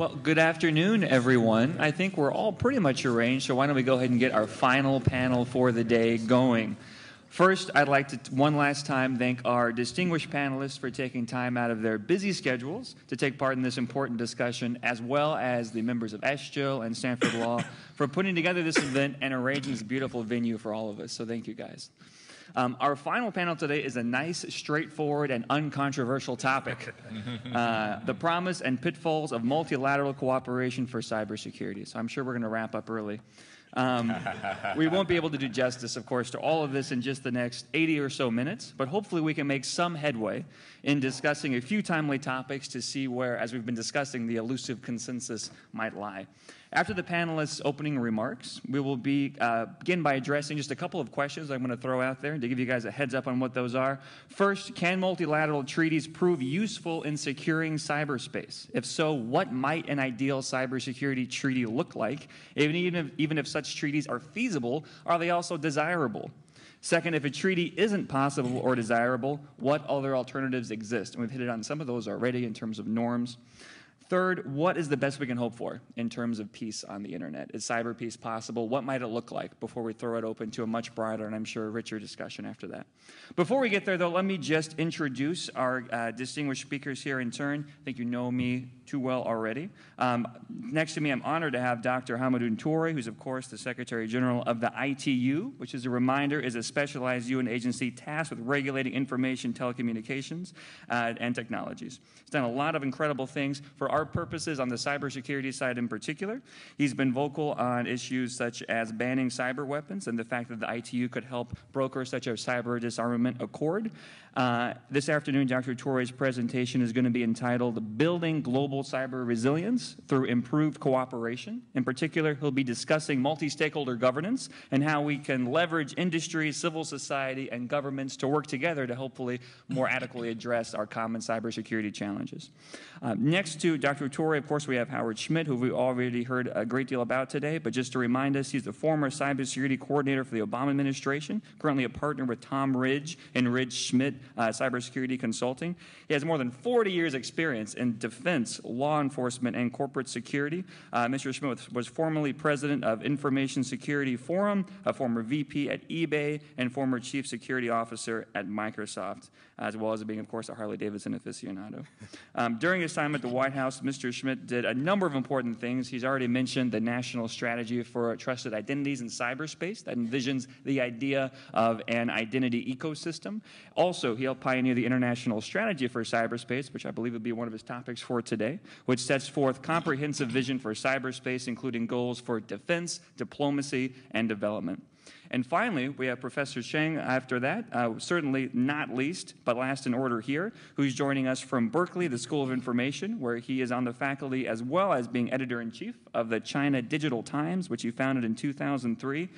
Well, good afternoon, everyone. I think we're all pretty much arranged, so why don't we go ahead and get our final panel for the day going? First, I'd like to one last time thank our distinguished panelists for taking time out of their busy schedules to take part in this important discussion, as well as the members of SJIL and Stanford Law for putting together this event and arranging this beautiful venue for all of us. So thank you guys. Um, our final panel today is a nice, straightforward, and uncontroversial topic uh, the promise and pitfalls of multilateral cooperation for cybersecurity. So I'm sure we're going to wrap up early. Um, we won't be able to do justice, of course, to all of this in just the next 80 or so minutes, but hopefully we can make some headway in discussing a few timely topics to see where, as we've been discussing, the elusive consensus might lie. After the panelists' opening remarks, we will be, uh, begin by addressing just a couple of questions I'm going to throw out there to give you guys a heads up on what those are. First, can multilateral treaties prove useful in securing cyberspace? If so, what might an ideal cybersecurity treaty look like? Even, if, even if such treaties are feasible, are they also desirable? Second, if a treaty isn't possible or desirable, what other alternatives exist? And we've hit it on some of those already in terms of norms. Third, what is the best we can hope for in terms of peace on the internet? Is cyber peace possible? What might it look like before we throw it open to a much broader and I'm sure richer discussion after that? Before we get there, though, let me just introduce our uh, distinguished speakers here in turn. I think you know me too well already. Um, next to me, I'm honored to have Dr. Hamadoun Touré, who's, of course, the Secretary General of the ITU, which, as a reminder, is a specialized UN agency tasked with regulating information telecommunications uh, and technologies. He's done a lot of incredible things for our purposes on the cybersecurity side in particular. He's been vocal on issues such as banning cyber weapons and the fact that the ITU could help broker such a cyber disarmament accord. Uh, this afternoon, Dr. Touré's presentation is going to be entitled Building Global Cyber Resilience Through Improved Cooperation. In particular, he'll be discussing multi stakeholder governance and how we can leverage industry, civil society, and governments to work together to hopefully more adequately address our common cybersecurity challenges. Uh, next to Dr. Touré, of course, we have Howard Schmidt, who we already heard a great deal about today. But just to remind us, he's the former cybersecurity coordinator for the Obama administration, currently a partner with Tom Ridge and Ridge Schmidt uh, Cybersecurity Consulting. He has more than 40 years' experience in defense, law enforcement, and corporate security. Uh, Mr. Schmidt was, was formerly president of Information Security Forum, a former VP at eBay, and former chief security officer at Microsoft, as well as being, of course, a Harley Davidson aficionado. Um, during his time at the White House, Mr. Schmidt did a number of important things. He's already mentioned the national strategy for trusted identities in cyberspace that envisions the idea of an identity ecosystem. Also, he helped pioneer the international strategy for cyberspace, which I believe will be one of his topics for today, which sets forth comprehensive vision for cyberspace, including goals for defense, diplomacy, and development. And finally, we have Professor Qiang after that, uh, certainly not least, but last in order here, who's joining us from Berkeley, the School of Information, where he is on the faculty as well as being editor in chief of the China Digital Times, which he founded in 2003.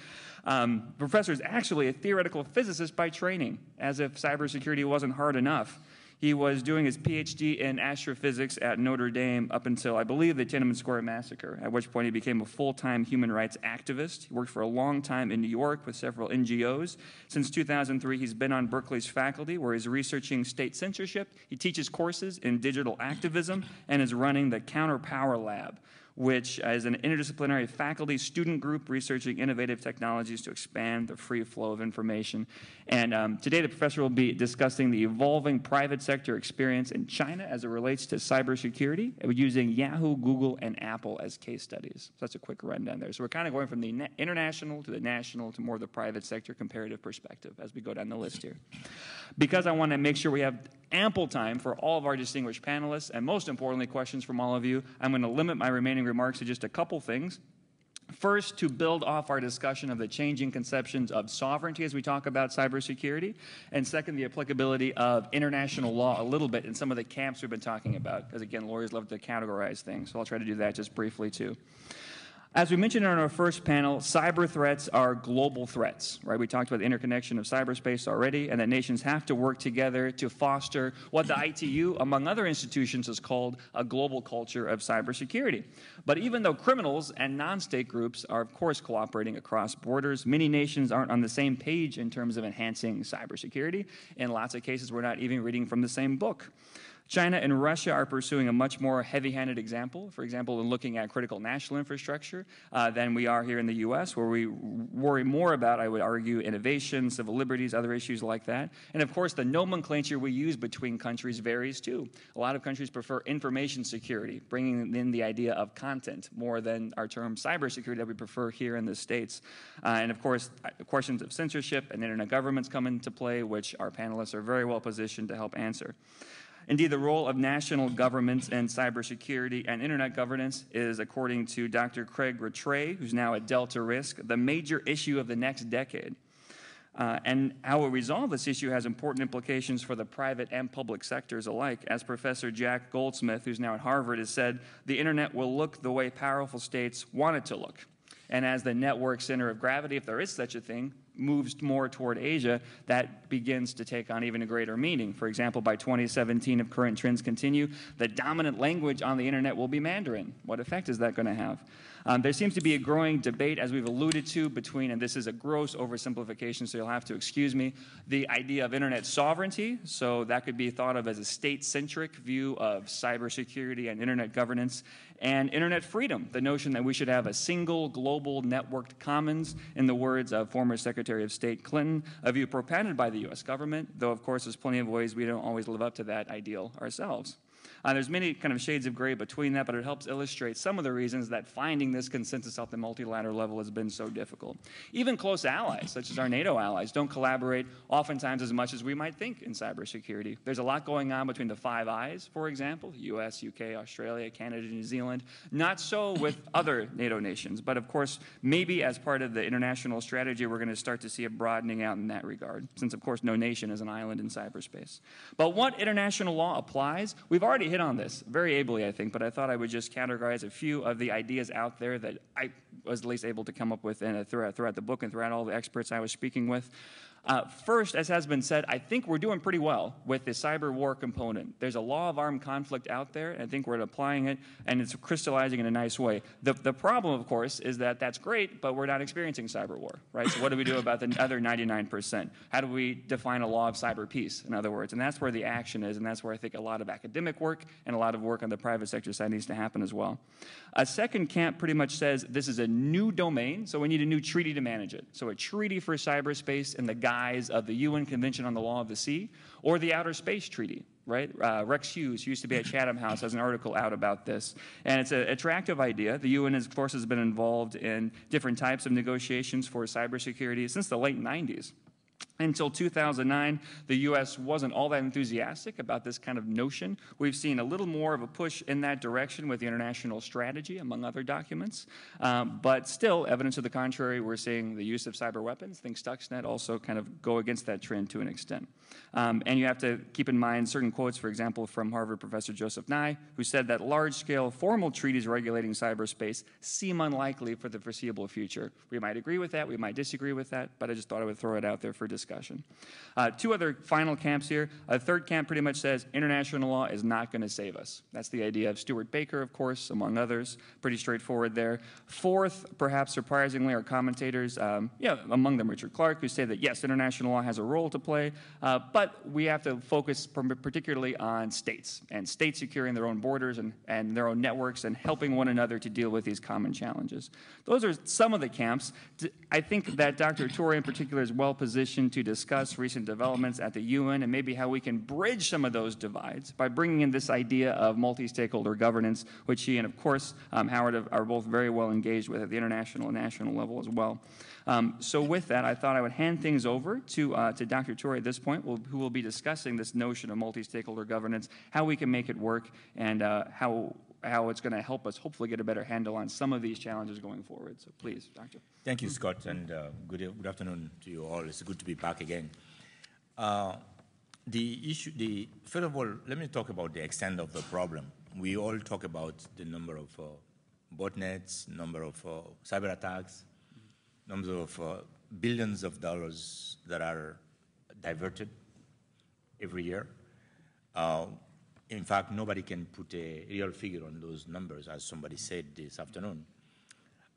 Um, professor is actually a theoretical physicist by training, as if cybersecurity wasn't hard enough. He was doing his PhD in astrophysics at Notre Dame up until, I believe, the Tiananmen Square massacre, at which point he became a full time human rights activist. He worked for a long time in New York with several NGOs. Since 2003, he's been on Berkeley's faculty, where he's researching state censorship. He teaches courses in digital activism and is running the Counter Power Lab which is an interdisciplinary faculty student group researching innovative technologies to expand the free flow of information. And um, today, the professor will be discussing the evolving private sector experience in China as it relates to cybersecurity, using Yahoo, Google, and Apple as case studies. So that's a quick rundown there. So we're kind of going from the international to the national to more of the private sector comparative perspective as we go down the list here. Because I want to make sure we have ample time for all of our distinguished panelists, and most importantly, questions from all of you, I'm going to limit my remaining remarks to just a couple things. First, to build off our discussion of the changing conceptions of sovereignty as we talk about cybersecurity. And second, the applicability of international law a little bit in some of the camps we've been talking about. Because again, lawyers love to categorize things. So I'll try to do that just briefly too. As we mentioned in our first panel, cyber threats are global threats, right? We talked about the interconnection of cyberspace already, and that nations have to work together to foster what the ITU, among other institutions, has called a global culture of cybersecurity. But even though criminals and non state groups are, of course, cooperating across borders, many nations aren't on the same page in terms of enhancing cybersecurity. In lots of cases, we're not even reading from the same book. China and Russia are pursuing a much more heavy handed example, for example, in looking at critical national infrastructure uh, than we are here in the US, where we worry more about, I would argue, innovation, civil liberties, other issues like that. And of course, the nomenclature we use between countries varies too. A lot of countries prefer information security, bringing in the idea of content more than our term cybersecurity that we prefer here in the States. Uh, and of course, uh, questions of censorship and internet governance come into play, which our panelists are very well positioned to help answer. Indeed, the role of national governments in cybersecurity and internet governance is, according to Dr. Greg Rattray, who's now at Delta Risk, the major issue of the next decade. Uh, and how we resolve this issue has important implications for the private and public sectors alike. As Professor Jack Goldsmith, who's now at Harvard, has said, the internet will look the way powerful states want it to look. And as the network center of gravity, if there is such a thing, moves more toward Asia, that begins to take on even a greater meaning. For example, by 2017, if current trends continue, the dominant language on the internet will be Mandarin. What effect is that going to have? Um, there seems to be a growing debate, as we've alluded to, between, and this is a gross oversimplification, so you'll have to excuse me, the idea of internet sovereignty. So that could be thought of as a state centric view of cybersecurity and internet governance, and internet freedom, the notion that we should have a single global networked commons, in the words of former Secretary of State Clinton, a view propounded by the US government, though of course there's plenty of ways we don't always live up to that ideal ourselves. Uh, there's many kind of shades of gray between that, but it helps illustrate some of the reasons that finding this consensus at the multilateral level has been so difficult. Even close allies, such as our NATO allies, don't collaborate oftentimes as much as we might think in cybersecurity. There's a lot going on between the Five Eyes, for example, US, UK, Australia, Canada, New Zealand. Not so with other NATO nations, but of course, maybe as part of the international strategy, we're going to start to see a broadening out in that regard, since of course no nation is an island in cyberspace. But what international law applies, we've already hit on this very ably, I think, but I thought I would just categorize a few of the ideas out there that I was at least able to come up with in, throughout, throughout the book and throughout all the experts I was speaking with. Uh, first, as has been said, I think we're doing pretty well with the cyber war component. There's a law of armed conflict out there, and I think we're applying it, and it's crystallizing in a nice way. The, the problem, of course, is that that's great, but we're not experiencing cyber war, right? So what do we do about the other 99%? How do we define a law of cyber peace, in other words? And that's where the action is, and that's where I think a lot of academic work and a lot of work on the private sector side needs to happen as well. A second camp pretty much says this is a new domain, so we need a new treaty to manage it. So a treaty for cyberspace and the guise of the UN Convention on the Law of the Sea or the Outer Space Treaty, right? Uh, Rex Hughes, who used to be at Chatham House, has an article out about this. And it's an attractive idea. The UN, of course, has been involved in different types of negotiations for cybersecurity since the late 90s. Until 2009, the U.S. wasn't all that enthusiastic about this kind of notion. We've seen a little more of a push in that direction with the international strategy, among other documents. Um, but still, evidence to the contrary, we're seeing the use of cyber weapons. Think Stuxnet also kind of go against that trend to an extent. Um, and you have to keep in mind certain quotes, for example, from Harvard professor Joseph Nye, who said that large scale formal treaties regulating cyberspace seem unlikely for the foreseeable future. We might agree with that, we might disagree with that, but I just thought I would throw it out there for discussion. Uh, two other final camps here. A third camp pretty much says international law is not going to save us. That's the idea of Stewart Baker, of course, among others. Pretty straightforward there. Fourth, perhaps surprisingly, are commentators, um, yeah, among them Richard Clarke, who say that yes, international law has a role to play, uh, but we have to focus particularly on states and states securing their own borders and, and their own networks and helping one another to deal with these common challenges. Those are some of the camps. I think that Dr. Touré in particular is well positioned to discuss recent developments at the UN and maybe how we can bridge some of those divides by bringing in this idea of multi-stakeholder governance, which he and of course um, Howard are both very well engaged with at the international and national level as well. Um, so with that, I thought I would hand things over to, uh, to Dr. Touré at this point, who will be discussing this notion of multi-stakeholder governance, how we can make it work, and uh, how, how it's going to help us hopefully get a better handle on some of these challenges going forward. So please, Doctor. Thank you, Scott, and uh, good, good afternoon to you all. It's good to be back again. Uh, the issue, the, first of all, let me talk about the extent of the problem. We all talk about the number of uh, botnets, number of uh, cyber attacks, terms of uh, billions of dollars that are diverted every year. In fact, nobody can put a real figure on those numbers, as somebody said this afternoon,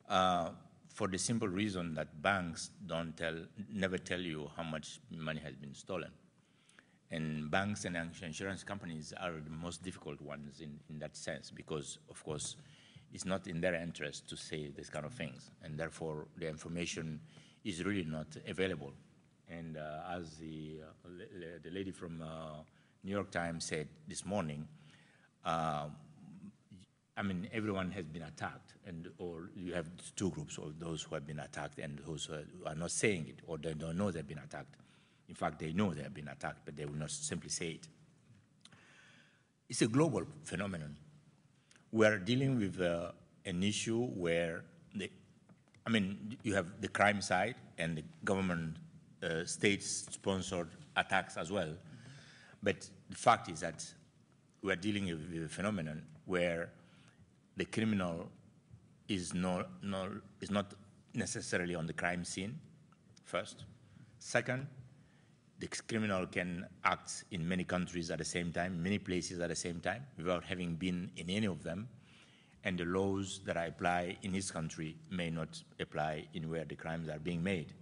uh, for the simple reason that banks don't tell, never tell you how much money has been stolen. And banks and insurance companies are the most difficult ones in, in that sense because, of course, it's not in their interest to say this kind of things. And therefore, the information is really not available. And uh, as the, uh, the lady from uh, New York Times said this morning, uh, I mean, everyone has been attacked, and or you have two groups of those who have been attacked and those who are not saying it or they don't know they've been attacked. In fact, they know they have been attacked, but they will not simply say it. It's a global phenomenon. We are dealing with uh, an issue where, the, I mean, you have the crime side and the government uh, state-sponsored attacks as well. But the fact is that we are dealing with a phenomenon where the criminal is is not necessarily on the crime scene, first. Second, the criminal can act in many countries at the same time, many places at the same time, without having been in any of them. And the laws that I apply in his country may not apply in where the crimes are being made.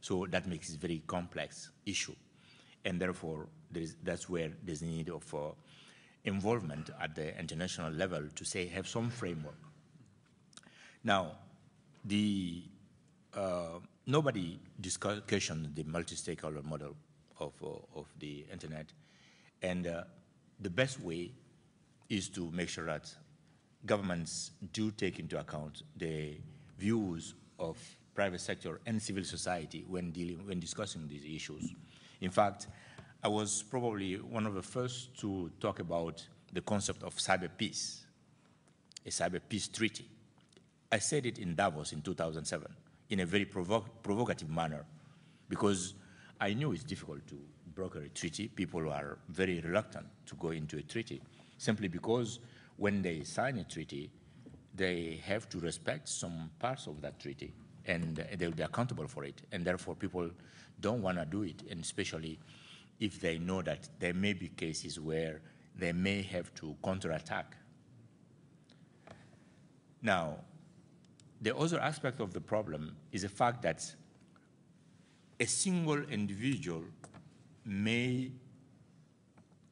So that makes it a very complex issue. And therefore, that's where there's need of uh, involvement at the international level to say, have some framework. Now, the, uh, nobody discussed the multi-stakeholder model of, uh, of the internet. And uh, the best way is to make sure that governments do take into account the views of private sector and civil society when dealing when discussing these issues. In fact, I was probably one of the first to talk about the concept of cyber peace, a cyber peace treaty. I said it in Davos in 2007 in a very provo provocative manner because I knew it's difficult to broker a treaty. People are very reluctant to go into a treaty simply because when they sign a treaty, they have to respect some parts of that treaty and they'll be accountable for it. And therefore, people don't want to do it, and especially if they know that there may be cases where they may have to counterattack. Now, the other aspect of the problem is the fact that a single individual may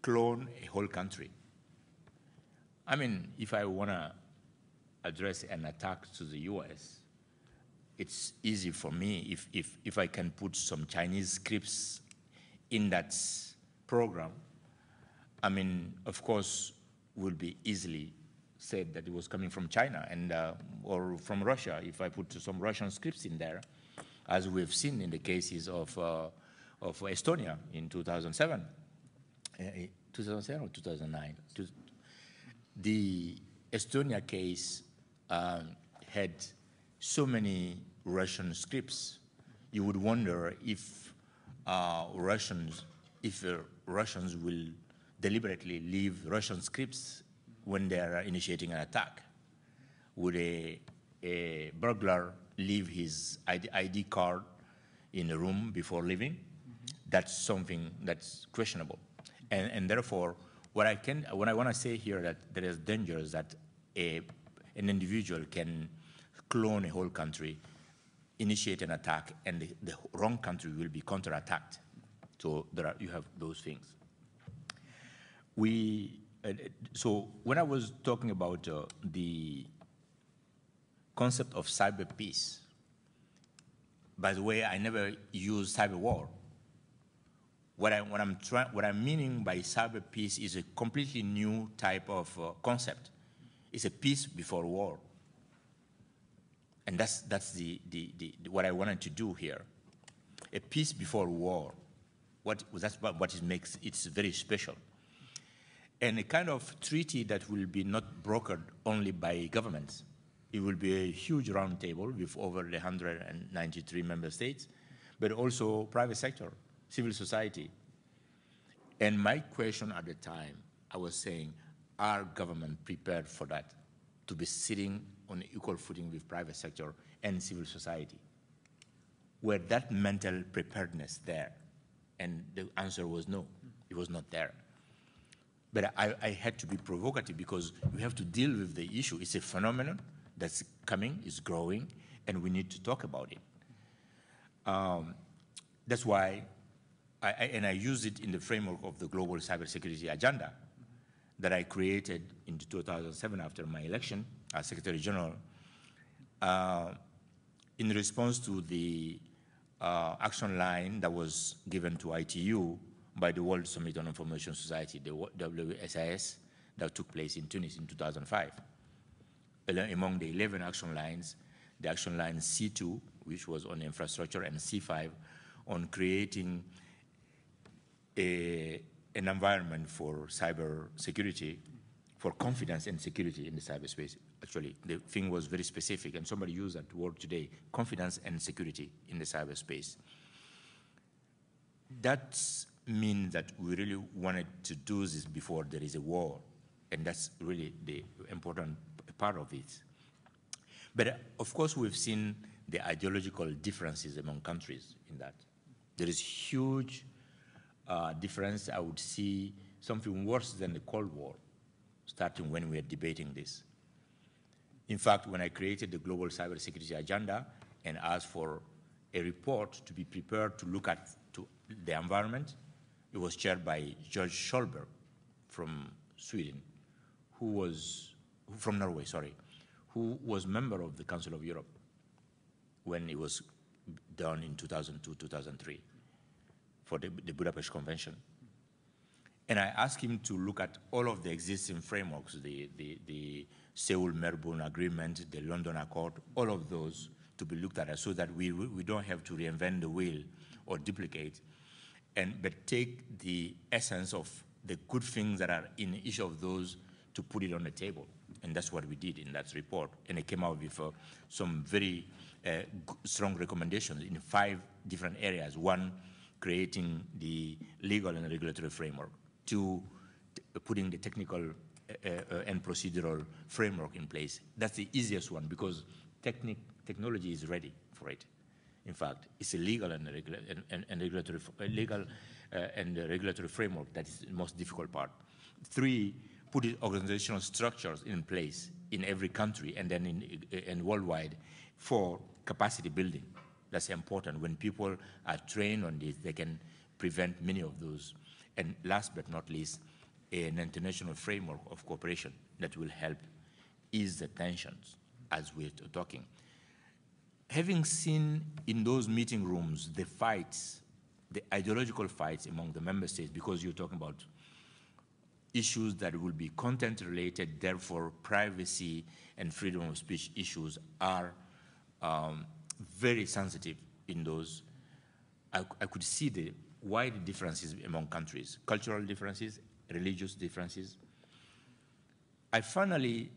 clone a whole country. I mean, if I want to address an attack to the US, it's easy for me if, if, if I can put some Chinese scripts in that program. I mean, of course, would be easily said that it was coming from China and uh, or from Russia if I put some Russian scripts in there as we've seen in the cases of, uh, of Estonia in 2007. Uh, 2007 or 2009? The Estonia case um, had so many Russian scripts, you would wonder if uh, Russians, if uh, Russians will deliberately leave Russian scripts when they are initiating an attack. Would a, a burglar leave his ID, ID card in a room before leaving, mm-hmm. that's something that's questionable. And, and therefore, what I can, what I want to say here that there is dangers that a, an individual can clone a whole country, initiate an attack, and the, the wrong country will be counterattacked. So there are, you have those things. We, uh, so when I was talking about uh, the concept of cyber peace. By the way, I never use cyber war. What, I, what, I'm trying, what I'm meaning by cyber peace is a completely new type of uh, concept. It's a peace before war. And that's, that's the, the, the, what I wanted to do here. A peace before war. What, that's what it makes it very special. And a kind of treaty that will be not brokered only by governments, it will be a huge roundtable with over 193 member states, but also private sector, civil society. And my question at the time, I was saying, are government prepared for that, to be sitting on equal footing with private sector and civil society? Were that mental preparedness there? And the answer was no, it was not there. But I, I had to be provocative because we have to deal with the issue. It's a phenomenon that's coming, is growing, and we need to talk about it. Um, that's why I, I, and I used it in the framework of the global cybersecurity agenda that I created in 2007 after my election as Secretary General uh, in response to the uh, action line that was given to ITU by the World Summit on Information Society, the WSIS, that took place in Tunis in 2005. Among the 11 action lines, the action line C2, which was on infrastructure, and C5 on creating a, an environment for cyber security, for confidence and security in the cyberspace. Actually, the thing was very specific, and somebody used that word today, confidence and security in the cyberspace. That means that we really wanted to do this before there is a war, and that's really the important part of it. But of course, we've seen the ideological differences among countries in that. There is huge uh, difference. I would see something worse than the Cold War, starting when we were debating this. In fact, when I created the Global Cybersecurity Agenda and asked for a report to be prepared to look at to the environment, it was chaired by George Schjolberg from Sweden, who was, from Norway, sorry, who was member of the Council of Europe when it was done in 2002, 2003 for the, the Budapest Convention. And I asked him to look at all of the existing frameworks, the, the, the Seoul-Melbourne Agreement, the London Accord, all of those to be looked at so that we, we don't have to reinvent the wheel or duplicate, and, but take the essence of the good things that are in each of those to put it on the table. And that's what we did in that report. And it came out with uh, some very uh, strong recommendations in five different areas. One, creating the legal and regulatory framework. Two, putting the technical uh, uh, and procedural framework in place. That's the easiest one because technology is ready for it. In fact, it's a legal and, regula and, and, and regulatory, legal uh, and regulatory framework that is the most difficult part. Three, put organizational structures in place in every country and then in, in worldwide for capacity building. That's important. When people are trained on this, they can prevent many of those. And last but not least, an international framework of cooperation that will help ease the tensions as we're talking. Having seen in those meeting rooms the fights, the ideological fights among the member states, because you're talking about issues that will be content related, therefore privacy and freedom of speech issues are um, very sensitive in those. I, I could see the wide differences among countries, cultural differences, religious differences. I finally,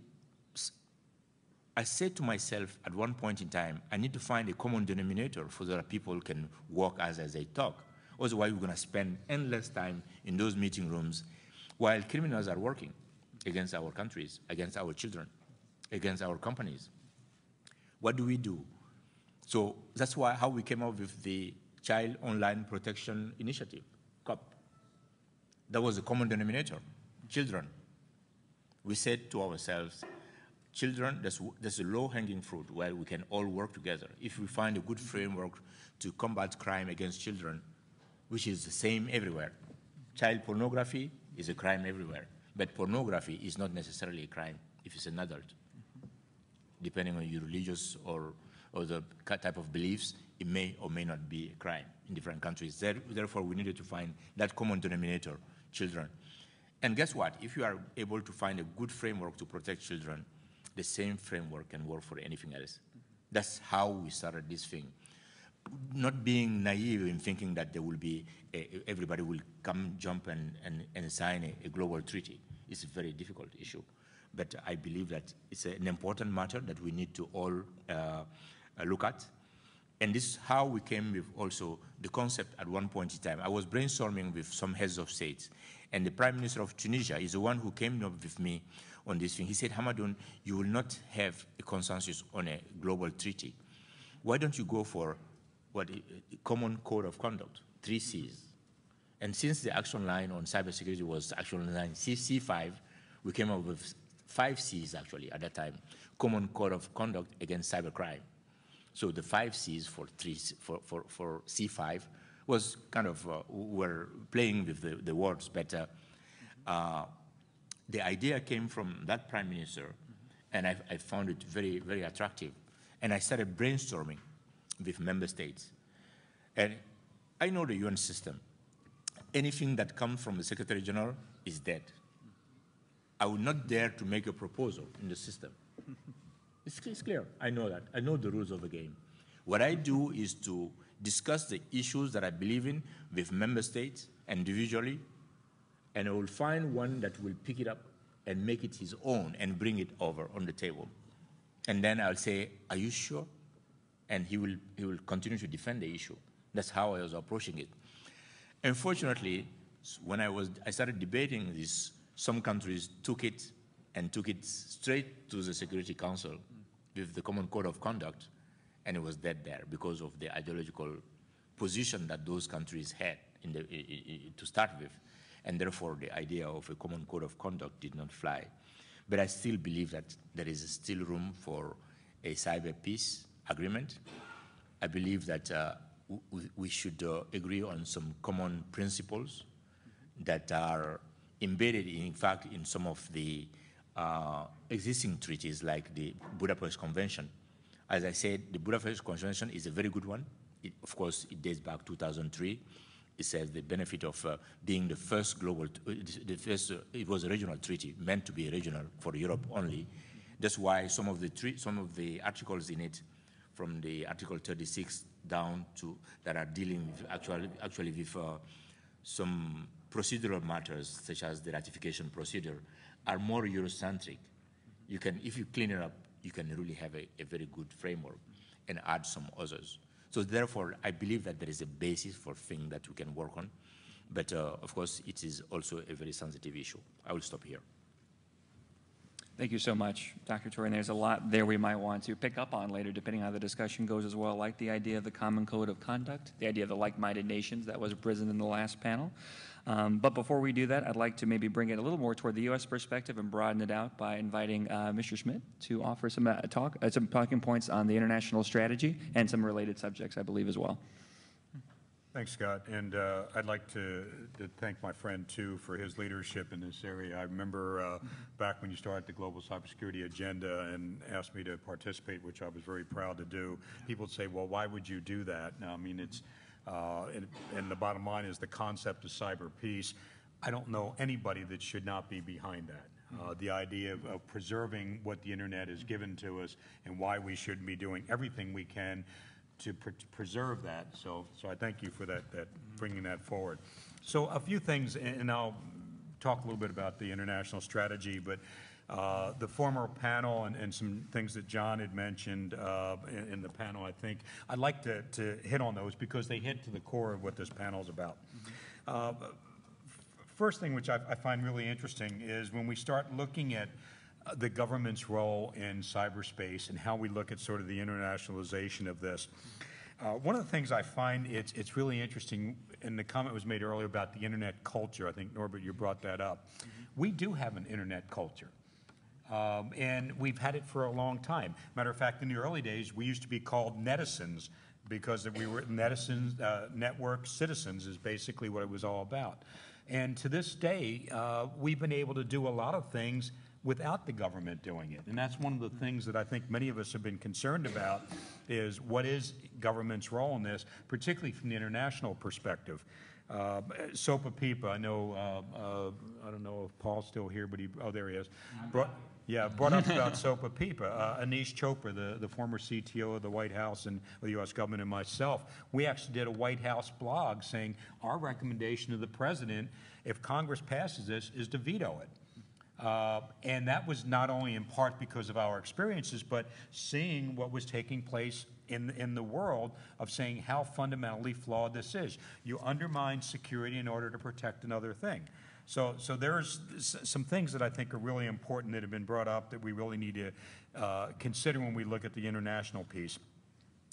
I said to myself at one point in time, I need to find a common denominator so that people can work as, as they talk. Otherwise, we're going to spend endless time in those meeting rooms while criminals are working against our countries, against our children, against our companies. What do we do? So that's why how we came up with the Child Online Protection Initiative, COP. That was a common denominator, children. We said to ourselves, children, there's, there's a low-hanging fruit where we can all work together. If we find a good framework to combat crime against children, which is the same everywhere. Child pornography, is a crime everywhere. But pornography is not necessarily a crime if it's an adult. Depending on your religious or, or the type of beliefs, it may or may not be a crime in different countries. Therefore, we needed to find that common denominator, children. And guess what? If you are able to find a good framework to protect children, the same framework can work for anything else. That's how we started this thing not being naive in thinking that there will be, a, everybody will come, jump, and, and, and sign a, a, global treaty. It's a very difficult issue. But I believe that it's an important matter that we need to all uh, look at. And this is how we came with also the concept at one point in time. I was brainstorming with some heads of states, and the Prime Minister of Tunisia is the one who came up with me on this thing. He said, Hamadoun, you will not have a consensus on a global treaty. Why don't you go for what a common code of conduct, three C's. And since the action line on cybersecurity was action line C5, we came up with five C's actually at that time, common code of conduct against cybercrime. So the five C's for, three, for, for, for C5 was kind of, uh, were playing with the, the words, uh, uh, the idea came from that prime minister, and I, I found it very, very attractive. And I started brainstorming with member states. And I know the UN system. Anything that comes from the Secretary General is dead. I would not dare to make a proposal in the system. It's, it's clear. I know that. I know the rules of the game. What I do is to discuss the issues that I believe in with member states individually, and I will find one that will pick it up and make it his own and bring it over on the table. And then I'll say, Are you sure? And he will, he will continue to defend the issue. That's how I was approaching it. Unfortunately, when I, was, I started debating this, some countries took it and took it straight to the Security Council with the Common Code of Conduct, and it was dead there because of the ideological position that those countries had the, to start with, and therefore the idea of a Common Code of Conduct did not fly. But I still believe that there is still room for a cyber peace agreement. I believe that uh, we should uh, agree on some common principles that are embedded, in fact, in some of the uh, existing treaties like the Budapest Convention. As I said, the Budapest Convention is a very good one. It, of course, it dates back 2003. It says the benefit of uh, being the first global, uh, the first, uh, it was a regional treaty, meant to be regional for Europe only. That's why some of the, some of the articles in it, from the Article 36 down to, that are dealing with actually, actually with uh, some procedural matters, such as the ratification procedure, are more Eurocentric. You can, if you clean it up, you can really have a, a very good framework and add some others. So therefore, I believe that there is a basis for things that we can work on. But uh, of course, it is also a very sensitive issue. I will stop here. Thank you so much, Dr. Touré. And there's a lot there we might want to pick up on later, depending on how the discussion goes as well, like the idea of the common code of conduct, the idea of the like-minded nations that was present in the last panel. Um, but before we do that, I'd like to maybe bring it a little more toward the U.S. perspective and broaden it out by inviting uh, Mr. Schmidt to offer some uh, talk, uh, some talking points on the international strategy and some related subjects, I believe, as well. Thanks, Scott. And uh, I'd like to, to, thank my friend, too, for his leadership in this area. I remember uh, back when you started the Global Cybersecurity Agenda and asked me to participate, which I was very proud to do. People would say, well, why would you do that? Now, I mean, it's, uh, and, and the bottom line is the concept of cyber peace. I don't know anybody that should not be behind that. Uh, the idea of, of, preserving what the internet has given to us and why we should be doing everything we can to pre preserve that. So, so I thank you for that, that bringing that forward. So a few things, and I'll talk a little bit about the international strategy, but the former panel and, and, some things that John had mentioned uh, in, the panel, I think, I'd like to, to, hit on those because they hit to the core of what this panel is about. Uh, first thing which I, I, find really interesting is when we start looking at uh, the government's role in cyberspace and how we look at sort of the internationalization of this. Uh, one of the things I find it's, it's really interesting, and the comment was made earlier about the internet culture. I think, Norbert, you brought that up. Mm -hmm. We do have an internet culture. Um, and we've had it for a long time. Matter of fact, in the early days, we used to be called netizens because we were netizens, uh, network citizens is basically what it was all about. And to this day, uh, we've been able to do a lot of things without the government doing it. And that's one of the things that I think many of us have been concerned about is what is government's role in this, particularly from the international perspective. Uh, SOPA PIPA, I know, uh, uh, I don't know if Paul's still here, but he, oh, there he is. Brought, yeah, brought up about SOPA PIPA. Uh, Aneesh Chopra, the, the former CTO of the White House and the U.S. government, and myself, we actually did a White House blog saying our recommendation to the president, if Congress passes this, is to veto it. Uh, and that was not only in part because of our experiences, but seeing what was taking place in, in the world of saying how fundamentally flawed this is. You undermine security in order to protect another thing. So, so there's some things that I think are really important that have been brought up that we really need to uh, consider when we look at the international piece.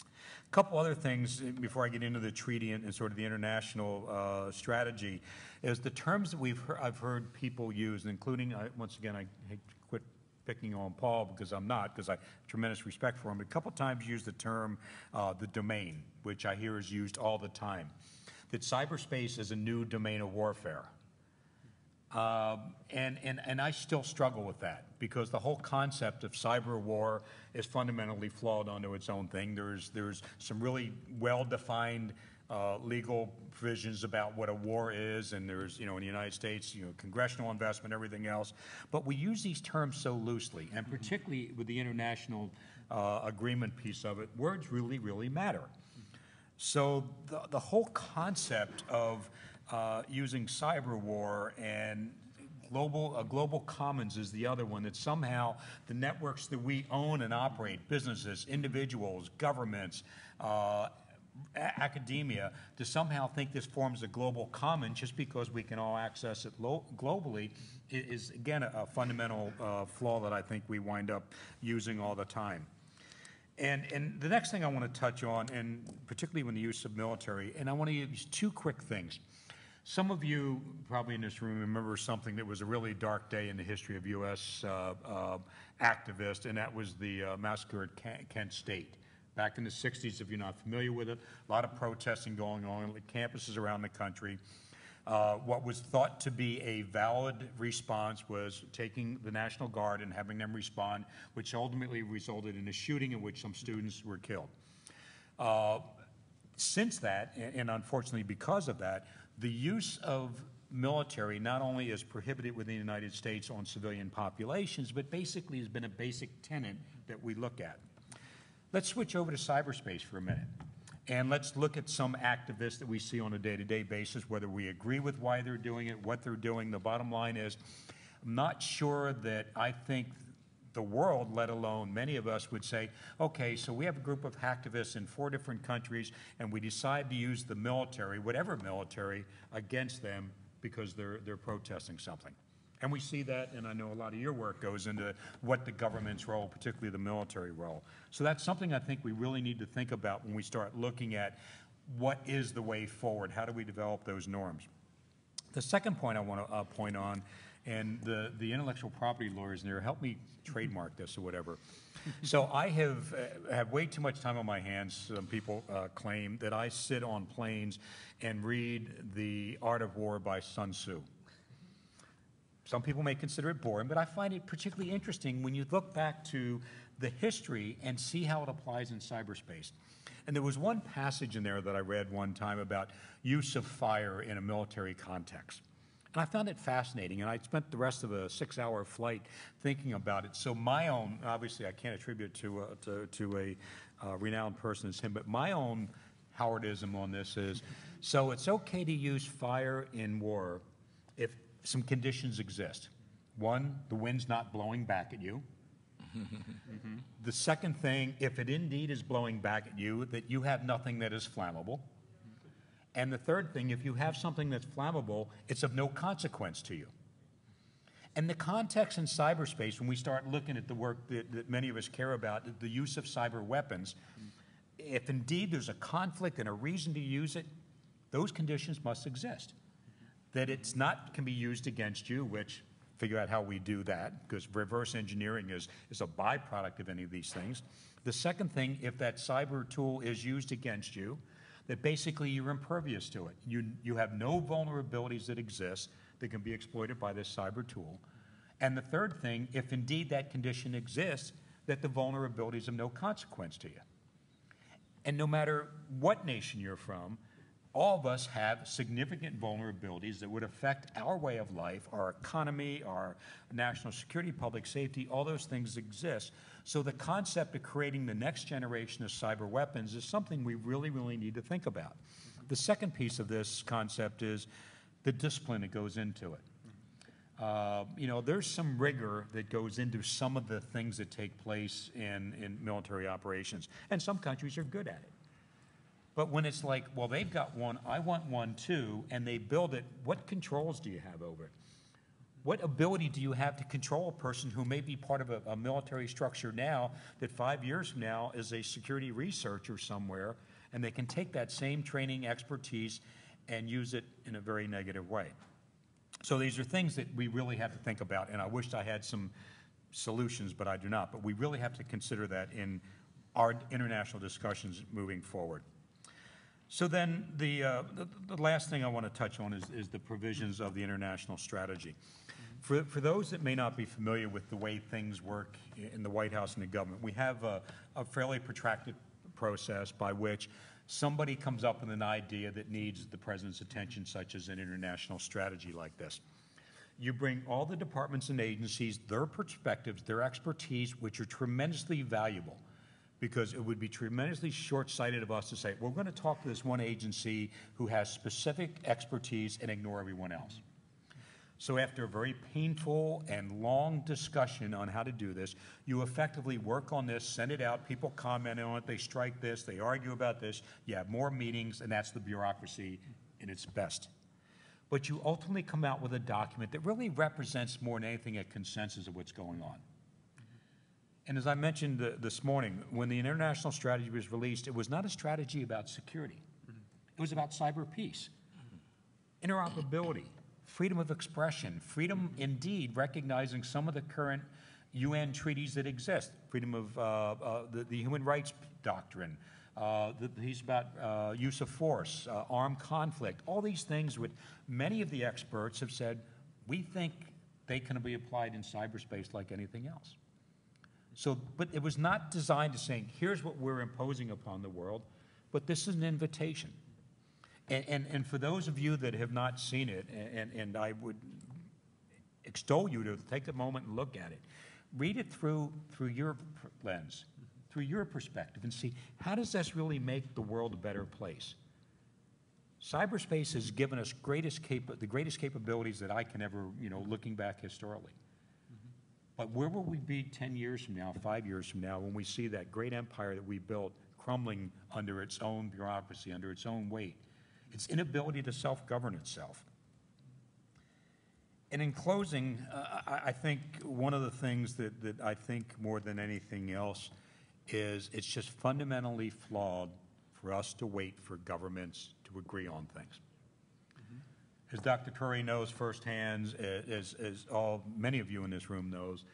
A couple other things before I get into the treaty and, and sort of the international uh, strategy is the terms that we've heard, I've heard people use, including, uh, once again, I hate to quit picking on Paul because I'm not, because I have tremendous respect for him, but a couple times used the term uh, the domain, which I hear is used all the time. that cyberspace is a new domain of warfare. Um, and, and, and I still struggle with that because the whole concept of cyber war is fundamentally flawed onto its own thing. There's, there's some really well-defined uh, legal provisions about what a war is, and there's, you know, in the United States, you know, congressional investment, everything else. But we use these terms so loosely, and particularly with the international uh, agreement piece of it, words really, really matter. So the, the whole concept of uh, using cyber war and global, uh, global commons is the other one, that somehow the networks that we own and operate, businesses, individuals, governments, uh, academia, to somehow think this forms a global common just because we can all access it globally is, again, a, a fundamental uh, flaw that I think we wind up using all the time. And, and the next thing I want to touch on, and particularly when the use of military, and I want to use two quick things. Some of you probably in this room remember something that was a really dark day in the history of U.S. Uh, uh, activists, and that was the uh, massacre at Kent, Kent State. Back in the 60s, if you're not familiar with it, a lot of protesting going on at campuses around the country. Uh, what was thought to be a valid response was taking the National Guard and having them respond, which ultimately resulted in a shooting in which some students were killed. Uh, since that, and unfortunately because of that, the use of military not only is prohibited within the United States on civilian populations, but basically has been a basic tenet that we look at. Let's switch over to cyberspace for a minute. And let's look at some activists that we see on a day-to-day basis, whether we agree with why they're doing it, what they're doing. The bottom line is, I'm not sure that I think the world, let alone many of us, would say, okay, so we have a group of hacktivists in four different countries, and we decide to use the military, whatever military, against them because they're, they're protesting something. And we see that, and I know a lot of your work goes into what the government's role, particularly the military role. So that's something I think we really need to think about when we start looking at what is the way forward? How do we develop those norms? The second point I want to uh, point on, and the, the intellectual property lawyers in there, help me trademark this or whatever. So I have, uh, have way too much time on my hands, some people uh, claim, that I sit on planes and read The Art of War by Sun Tzu. Some people may consider it boring, but I find it particularly interesting when you look back to the history and see how it applies in cyberspace. And there was one passage in there that I read one time about use of fire in a military context. And I found it fascinating, and I spent the rest of a six-hour flight thinking about it. So my own, obviously, I can't attribute it to, uh, to, to a uh, renowned person as him, but my own Howardism on this is, so it's okay to use fire in war if some conditions exist. One, the wind's not blowing back at you. The second thing, if it indeed is blowing back at you, that you have nothing that is flammable. And the third thing, if you have something that's flammable, it's of no consequence to you. And the context in cyberspace, when we start looking at the work that, that many of us care about, the use of cyber weapons, if indeed there's a conflict and a reason to use it, those conditions must exist. That it's not can be used against you, which figure out how we do that, because reverse engineering is, is a byproduct of any of these things. The second thing, if that cyber tool is used against you, that basically you're impervious to it. You, you have no vulnerabilities that exist that can be exploited by this cyber tool. And the third thing, if indeed that condition exists, that the vulnerability is of no consequence to you. And no matter what nation you're from, all of us have significant vulnerabilities that would affect our way of life, our economy, our national security, public safety, all those things exist. So the concept of creating the next generation of cyber weapons is something we really, really need to think about. The second piece of this concept is the discipline that goes into it. Uh, you know, there's some rigor that goes into some of the things that take place in, in military operations, and some countries are good at it. But when it's like, well, they've got one, I want one too, and they build it, what controls do you have over it? What ability do you have to control a person who may be part of a, a military structure now that five years from now is a security researcher somewhere, and they can take that same training expertise and use it in a very negative way? So these are things that we really have to think about, and I wished I had some solutions, but I do not. But we really have to consider that in our international discussions moving forward. So then, the, uh, the, the last thing I want to touch on is, is the provisions of the international strategy. For, for those that may not be familiar with the way things work in the White House and the government, we have a, a fairly protracted process by which somebody comes up with an idea that needs the president's attention, such as an international strategy like this. You bring all the departments and agencies, their perspectives, their expertise, which are tremendously valuable, because it would be tremendously short-sighted of us to say, we're going to talk to this one agency who has specific expertise and ignore everyone else. So after a very painful and long discussion on how to do this, you effectively work on this, send it out, people comment on it, they strike this, they argue about this, you have more meetings, and that's the bureaucracy in its best. But you ultimately come out with a document that really represents more than anything a consensus of what's going on. And as I mentioned this morning, when the international strategy was released, it was not a strategy about security. It was about cyber peace, interoperability, freedom of expression, freedom indeed recognizing some of the current UN treaties that exist, freedom of uh, uh, the, the human rights doctrine, uh, the, about uh, use of force, uh, armed conflict, all these things which many of the experts have said, we think they can be applied in cyberspace like anything else. So, but it was not designed to saying, here's what we're imposing upon the world, but this is an invitation. And, and, and for those of you that have not seen it, and, and I would extol you to take a moment and look at it, read it through, through your lens, through your perspective, and see how does this really make the world a better place? Cyberspace has given us greatest the greatest capabilities that I can ever, you know, looking back historically. But where will we be 10 years from now, five years from now, when we see that great empire that we built crumbling under its own bureaucracy, under its own weight, its inability to self govern itself? And in closing, uh, I, I think one of the things that, that I think more than anything else is it's just fundamentally flawed for us to wait for governments to agree on things as Dr. Curry knows firsthand, as, as all, many of you in this room knows,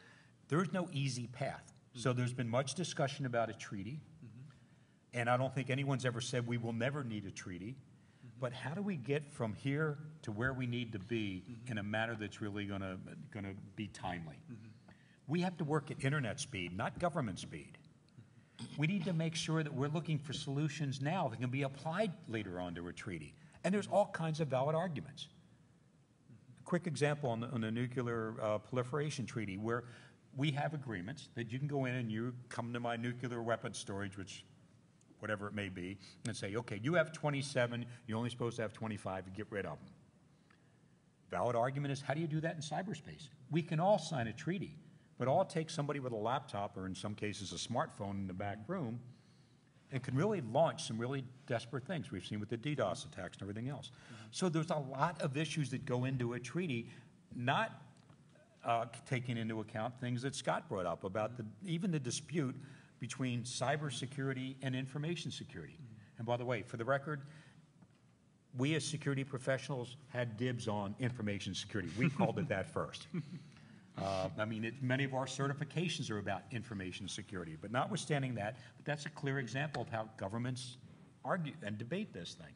there is no easy path. Mm-hmm. So there's been much discussion about a treaty, mm-hmm. and I don't think anyone's ever said we will never need a treaty. Mm-hmm. But how do we get from here to where we need to be in a manner that's really gonna, gonna be timely? We have to work at internet speed, not government speed. We need to make sure that we're looking for solutions now that can be applied later on to a treaty. And there's all kinds of valid arguments. A quick example on the, on the nuclear uh, proliferation treaty, where we have agreements that you can go in and you come to my nuclear weapons storage, which whatever it may be, and say, okay, you have 27, you're only supposed to have 25, you get rid of them. Valid argument is how do you do that in cyberspace? We can all sign a treaty, but all it takes somebody with a laptop or in some cases a smartphone in the back room and can really launch some really desperate things we've seen with the DDoS attacks and everything else. Mm-hmm. So there's a lot of issues that go into a treaty, not uh, taking into account things that Scott brought up about the, mm-hmm. even the dispute between cybersecurity and information security. Mm-hmm. And by the way, for the record, we as security professionals had dibs on information security. We called it that first. Uh, I mean, it, many of our certifications are about information security, but notwithstanding that, but that's a clear example of how governments argue and debate this thing.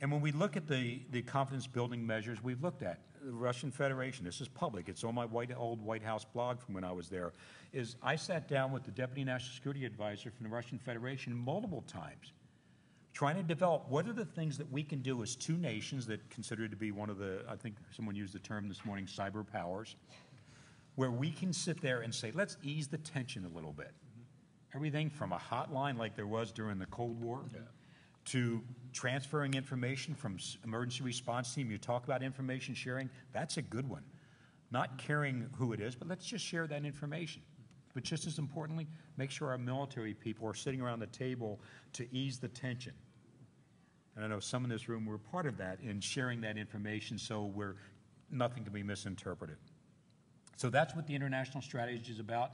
And when we look at the, the confidence building measures we've looked at, the Russian Federation, this is public, it's on my white, old White House blog from when I was there, is I sat down with the Deputy National Security Advisor from the Russian Federation multiple times, trying to develop what are the things that we can do as two nations that consider to be one of the, I think someone used the term this morning, cyber powers, where we can sit there and say, let's ease the tension a little bit. Everything from a hotline like there was during the Cold War to transferring information from emergency response team. You talk about information sharing, that's a good one. Not caring who it is, but let's just share that information. But just as importantly, make sure our military people are sitting around the table to ease the tension. And I know some in this room were part of that in sharing that information so we're, nothing can be misinterpreted. So that's what the international strategy is about.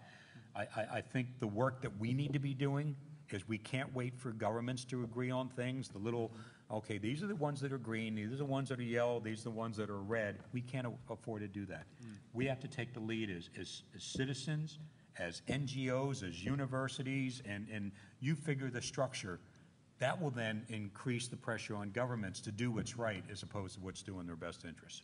I, I, I think the work that we need to be doing is we can't wait for governments to agree on things. The little, okay, these are the ones that are green, these are the ones that are yellow, these are the ones that are red. We can't a- afford to do that. Hmm. We have to take the lead as, as, as citizens, as NGOs, as universities, and, and you figure the structure That will then increase the pressure on governments to do what's right as opposed to what's doing their best interests.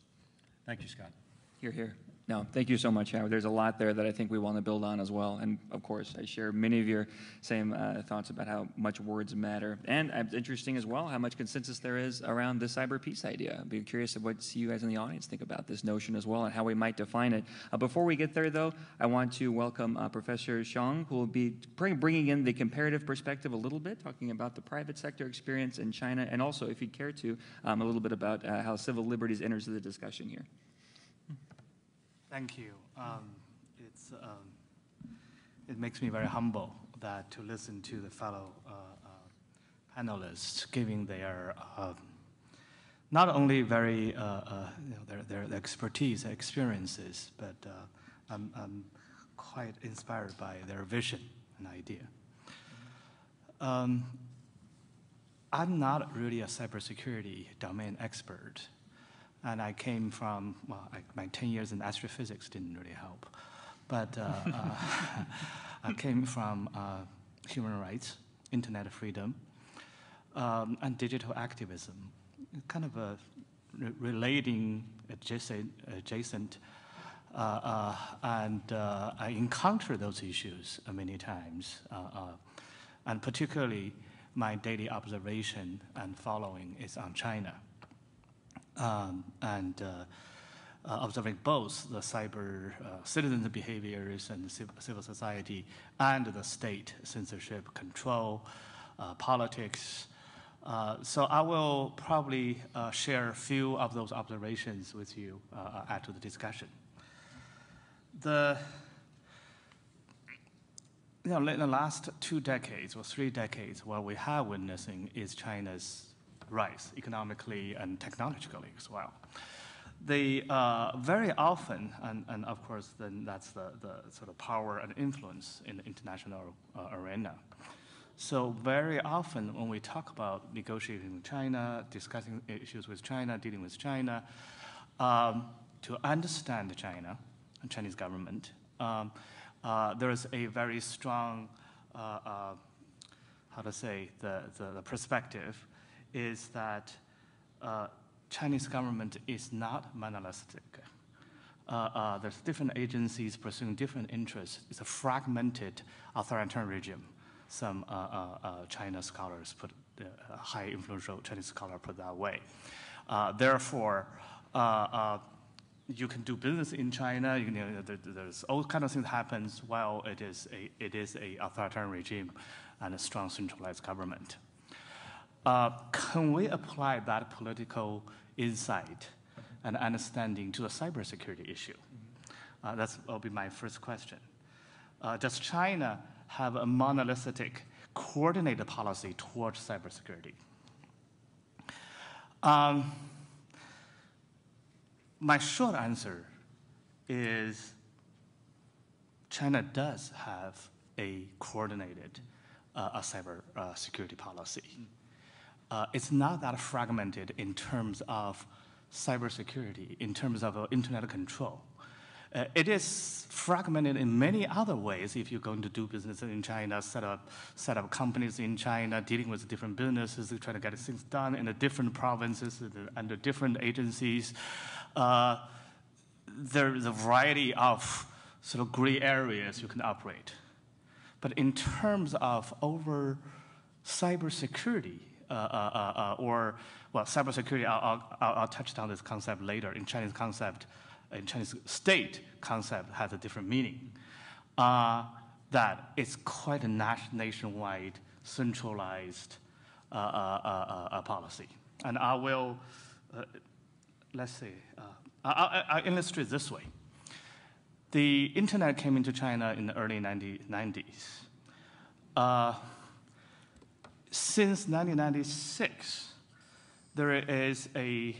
Thank you, Scott. Here, here. No, thank you so much, Howard. There's a lot there that I think we want to build on as well. And of course, I share many of your same uh, thoughts about how much words matter. And it's interesting as well how much consensus there is around the cyber peace idea. I'd be curious of what you guys in the audience think about this notion as well and how we might define it. Uh, before we get there, though, I want to welcome uh, Professor Xiao, who will be bringing in the comparative perspective a little bit, talking about the private sector experience in China, and also, if you'd care to, um, a little bit about uh, how civil liberties enters the discussion here. Thank you. Um, it's, um, it makes me very humble that to listen to the fellow uh, uh, panelists giving their uh, not only very uh, uh, you know, their, their, expertise, experiences, but uh, I'm, I'm, quite inspired by their vision and idea. Um, I'm not really a cybersecurity domain expert. And I came from, well, I, my 10 years in astrophysics didn't really help. But uh, uh, I came from uh, human rights, internet freedom, um, and digital activism, kind of a re relating adjacent, adjacent uh, uh, and uh, I encounter those issues many times, and particularly my daily observation and following is on China um, and uh, uh, observing both the cyber uh, citizens' behaviors and civil society and the state censorship control, politics. so I will probably share a few of those observations with you add to the discussion. The you know, in the last two decades or three decades, what we have witnessing is China's rise economically and technologically as well. They uh, very often, and, and of course, then that's the, the sort of power and influence in the international uh, arena. So very often when we talk about negotiating with China, discussing issues with China, dealing with China, um, to understand China and Chinese government, um, uh, there is a very strong, uh, uh, how to say, the, the, the perspective is that uh, Chinese government is not monolithic. Uh, uh, there's different agencies pursuing different interests. It's a fragmented authoritarian regime. Some uh, uh, uh, China scholars put, high influential Chinese scholar put that way. therefore, you can do business in China. You know, there, there's all kind of things happens while it is a it is a authoritarian regime and a strong centralized government. Uh, can we apply that political insight and understanding to the cybersecurity issue? Uh, that will be my first question. Uh, does China have a monolithic, coordinated policy towards cybersecurity? Um, my short answer is China does have a coordinated uh, a cyber uh, security policy. Uh, it's not that fragmented in terms of cybersecurity, in terms of uh, internet control. Uh, it is fragmented in many other ways if you're going to do business in China, set up, set up companies in China, dealing with different businesses, trying to get things done in the different provinces under different agencies. Uh, there's a variety of sort of gray areas you can operate. But in terms of over cybersecurity, uh, uh, uh, Uh, uh, uh, or, well, cybersecurity, I'll, I'll, I'll, touch on this concept later. In Chinese concept, in Chinese state concept has a different meaning. that it's quite a nationwide, centralized policy. And I will, let's see, I, I, I illustrate this way. The internet came into China in the early 90, 90s. Uh, since 1996, there is a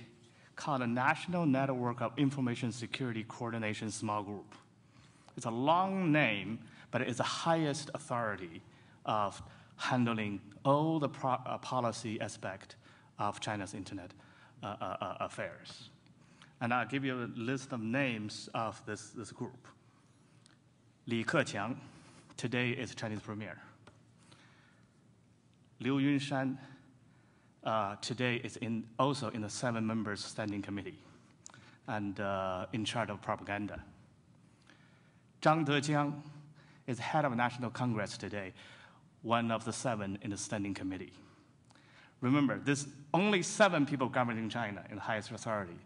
called a National Network of Information Security Coordination Small Group. It's a long name, but it's the highest authority of handling all the uh, policy aspect of China's internet uh, uh, uh affairs. And I'll give you a list of names of this, this group. Li Keqiang, today is Chinese premier. Liu Yunshan uh, today is in, also in the seven members standing committee and uh, in charge of propaganda. Zhang Dejiang is head of National Congress today, one of the seven in the standing committee. Remember, there's only seven people governing China in the highest authority.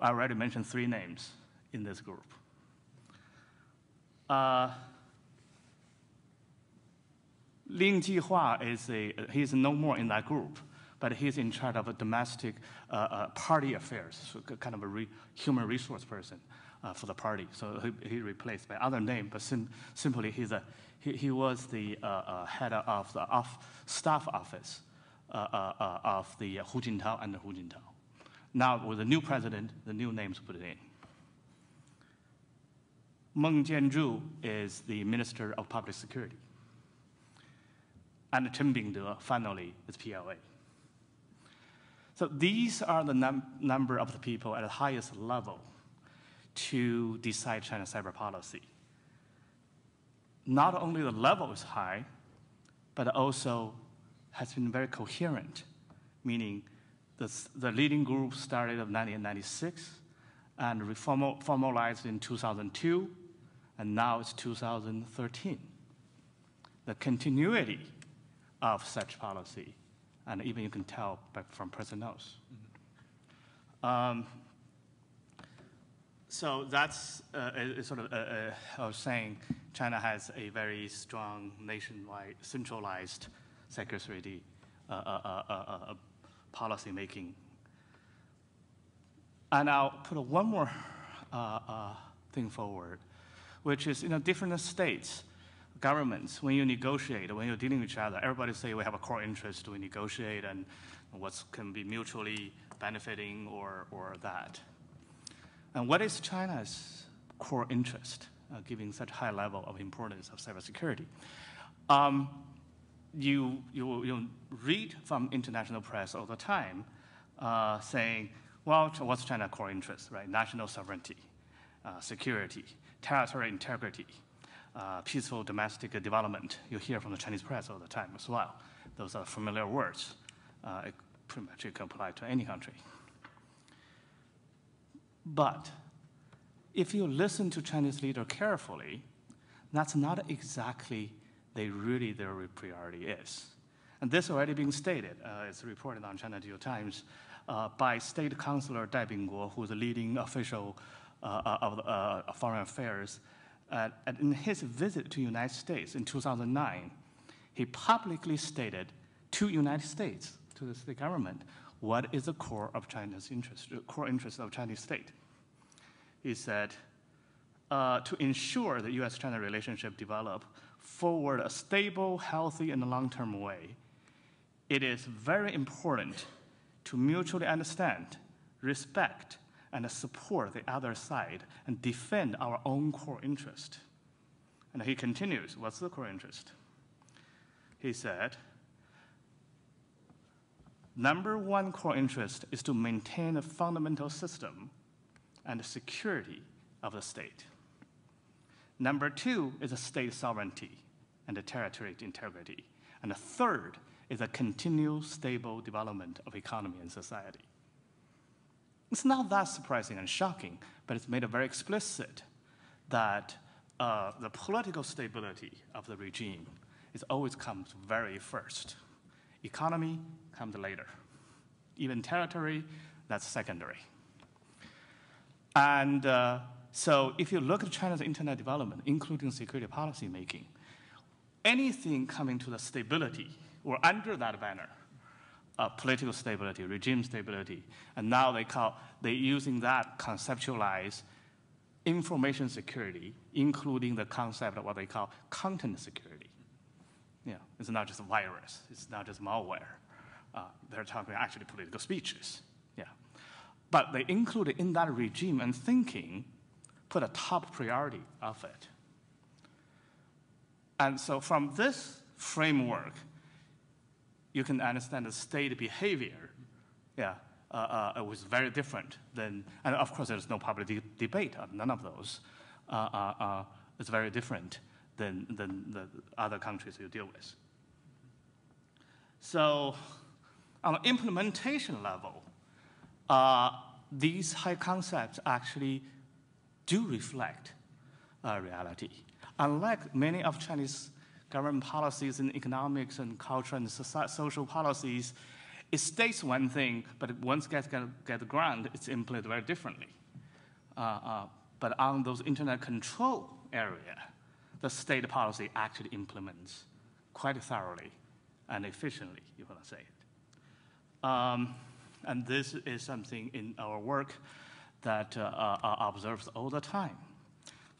I already mentioned three names in this group. Uh, Ling Jihua is a, he's no more in that group, but he's in charge of domestic uh, uh, party affairs, so kind of a re, human resource person uh, for the party. So he, he, replaced by other name, but sim, simply he's a, he, he was the uh, uh, head of the off, staff office uh, of the Hu Jintao and Hu Jintao. Now with the new president, the new names put in. Meng Jianzhu is the Minister of Public Security and Chen Bingde finally is PLA. So these are the num number of the people at the highest level to decide China's cyber policy. Not only the level is high, but also has been very coherent, meaning the, the leading group started in 1996 and formalized in 2002, and now it's 2013. The continuity of such policy. And even you can tell from personnels. Mm-hmm. Um, so that's uh, sort of, uh, uh, I was saying, China has a very strong nationwide centralized security uh, uh, uh, policy making. And I'll put one more thing forward, which is in you know, different states, governments, when you negotiate, when you're dealing with each other, everybody say we have a core interest, we negotiate, and what can be mutually benefiting or, or that. And what is China's core interest, uh, giving such high level of importance of cybersecurity? Um, you, you, you read from international press all the time uh, saying, well, what's China's core interest, right? National sovereignty, uh, security, territorial integrity, uh, peaceful domestic development. You hear from the Chinese press all the time as well. Those are familiar words. Uh, it pretty much it can apply to any country. But if you listen to Chinese leader carefully, that's not exactly they really their priority is. And this already being stated. Uh, it's reported on China Geo Times uh, by State Councilor Dai Bingguo, who's the leading official uh, of uh, foreign affairs uh, in his visit to United States in 2009, he publicly stated to United States, to the state government, what is the core of China's interest, core interest of Chinese state. He said, uh, to ensure the U.S.-China relationship develop forward a stable, healthy, and long-term way, it is very important to mutually understand, respect, and support the other side and defend our own core interest. And he continues, what's the core interest? He said, number one core interest is to maintain a fundamental system and the security of the state. Number two is a state sovereignty and the territory integrity. And the third is a continual stable development of economy and society. It's not that surprising and shocking, but it's made very explicit that uh, the political stability of the regime is always comes very first. Economy comes later. Even territory, that's secondary. And uh, so if you look at China's internet development, including security policy making, anything coming to the stability or under that banner uh, political stability, regime stability, and now they call they using that conceptualize information security, including the concept of what they call content security. Yeah, it's not just a virus, it's not just malware. Uh, they're talking actually political speeches. Yeah, but they included in that regime and thinking, put a top priority of it. And so from this framework, you can understand the state behavior, yeah, uh, uh, was very different than, and of course there's no public de debate on none of those. Uh, uh, uh, it's very different than, than the other countries you deal with. So on the implementation level, uh, these high concepts actually do reflect reality. Unlike many of Chinese government policies in economics and culture and social policies, it states one thing, but once it gets get, ground, it's implemented very differently. Uh, uh, but on those internet control area, the state policy actually implements quite thoroughly and efficiently, you want to say it. Um, and this is something in our work that uh, uh, observes all the time.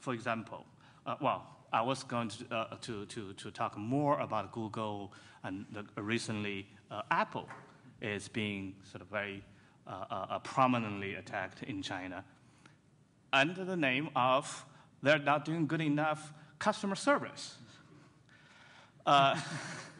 For example, uh, well, I was going to, uh, to, to, to, talk more about Google and the, recently uh, Apple is being sort of very uh, prominently attacked in China under the name of they're not doing good enough customer service.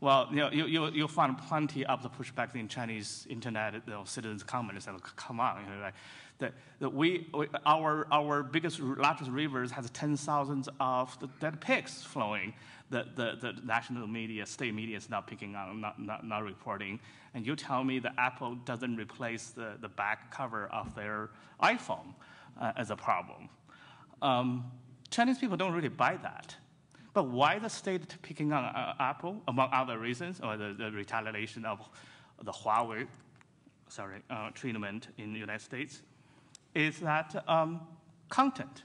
Well, you know, you, you, you'll find plenty of the pushback in Chinese internet you know, citizens comments and come on, you know, like, that, that we, our, our biggest, largest rivers has tens of thousands of dead pigs flowing. The, the, the national media, state media is not picking on, not, not, not reporting. And you tell me that Apple doesn't replace the, the back cover of their iPhone uh, as a problem. Um, Chinese people don't really buy that. But why the state picking on uh, Apple, among other reasons, or the, the retaliation of the Huawei sorry, uh, treatment in the United States, is that um, content,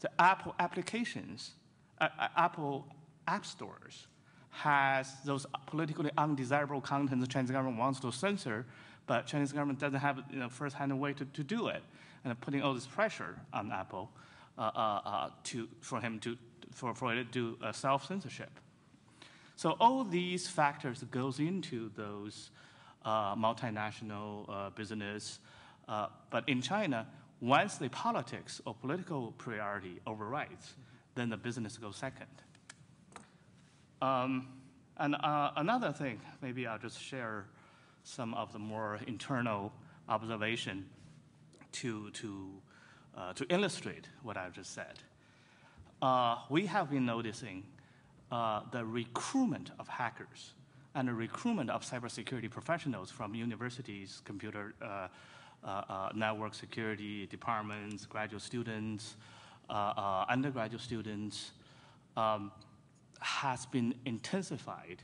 the Apple applications, uh, uh Apple app stores, has those politically undesirable content the Chinese government wants to censor, but Chinese government doesn't have you know, first-hand way to, to do it, and putting all this pressure on Apple uh, uh, uh to, for him to for, for it to do uh, self-censorship. So all these factors goes into those uh, multinational uh, business. Uh, but in China, once the politics or political priority overrides, then the business goes second. Um, and uh, another thing, maybe I'll just share some of the more internal observation to, to, uh, to illustrate what I've just said uh, we have been noticing uh, the recruitment of hackers and the recruitment of cybersecurity professionals from universities, computer uh, uh, uh network security departments, graduate students, uh, undergraduate students, um, has been intensified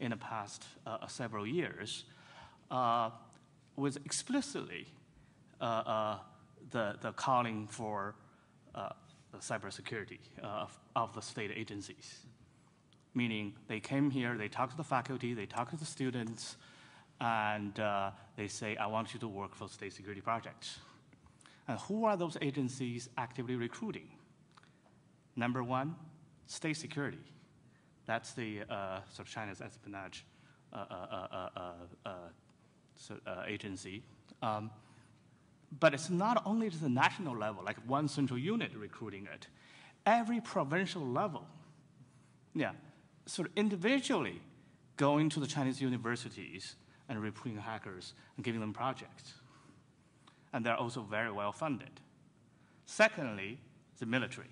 in the past several years with explicitly the, the calling for the cybersecurity uh, of, of, the state agencies. Meaning they came here, they talk to the faculty, they talk to the students, and uh, they say, I want you to work for state security projects. And who are those agencies actively recruiting? Number one, state security. That's the uh, sort of China's espionage uh, uh, uh, agency. Um, but it's not only to the national level, like one central unit recruiting it. Every provincial level, yeah, sort of individually going to the Chinese universities and recruiting hackers and giving them projects. And they're also very well funded. Secondly, the military.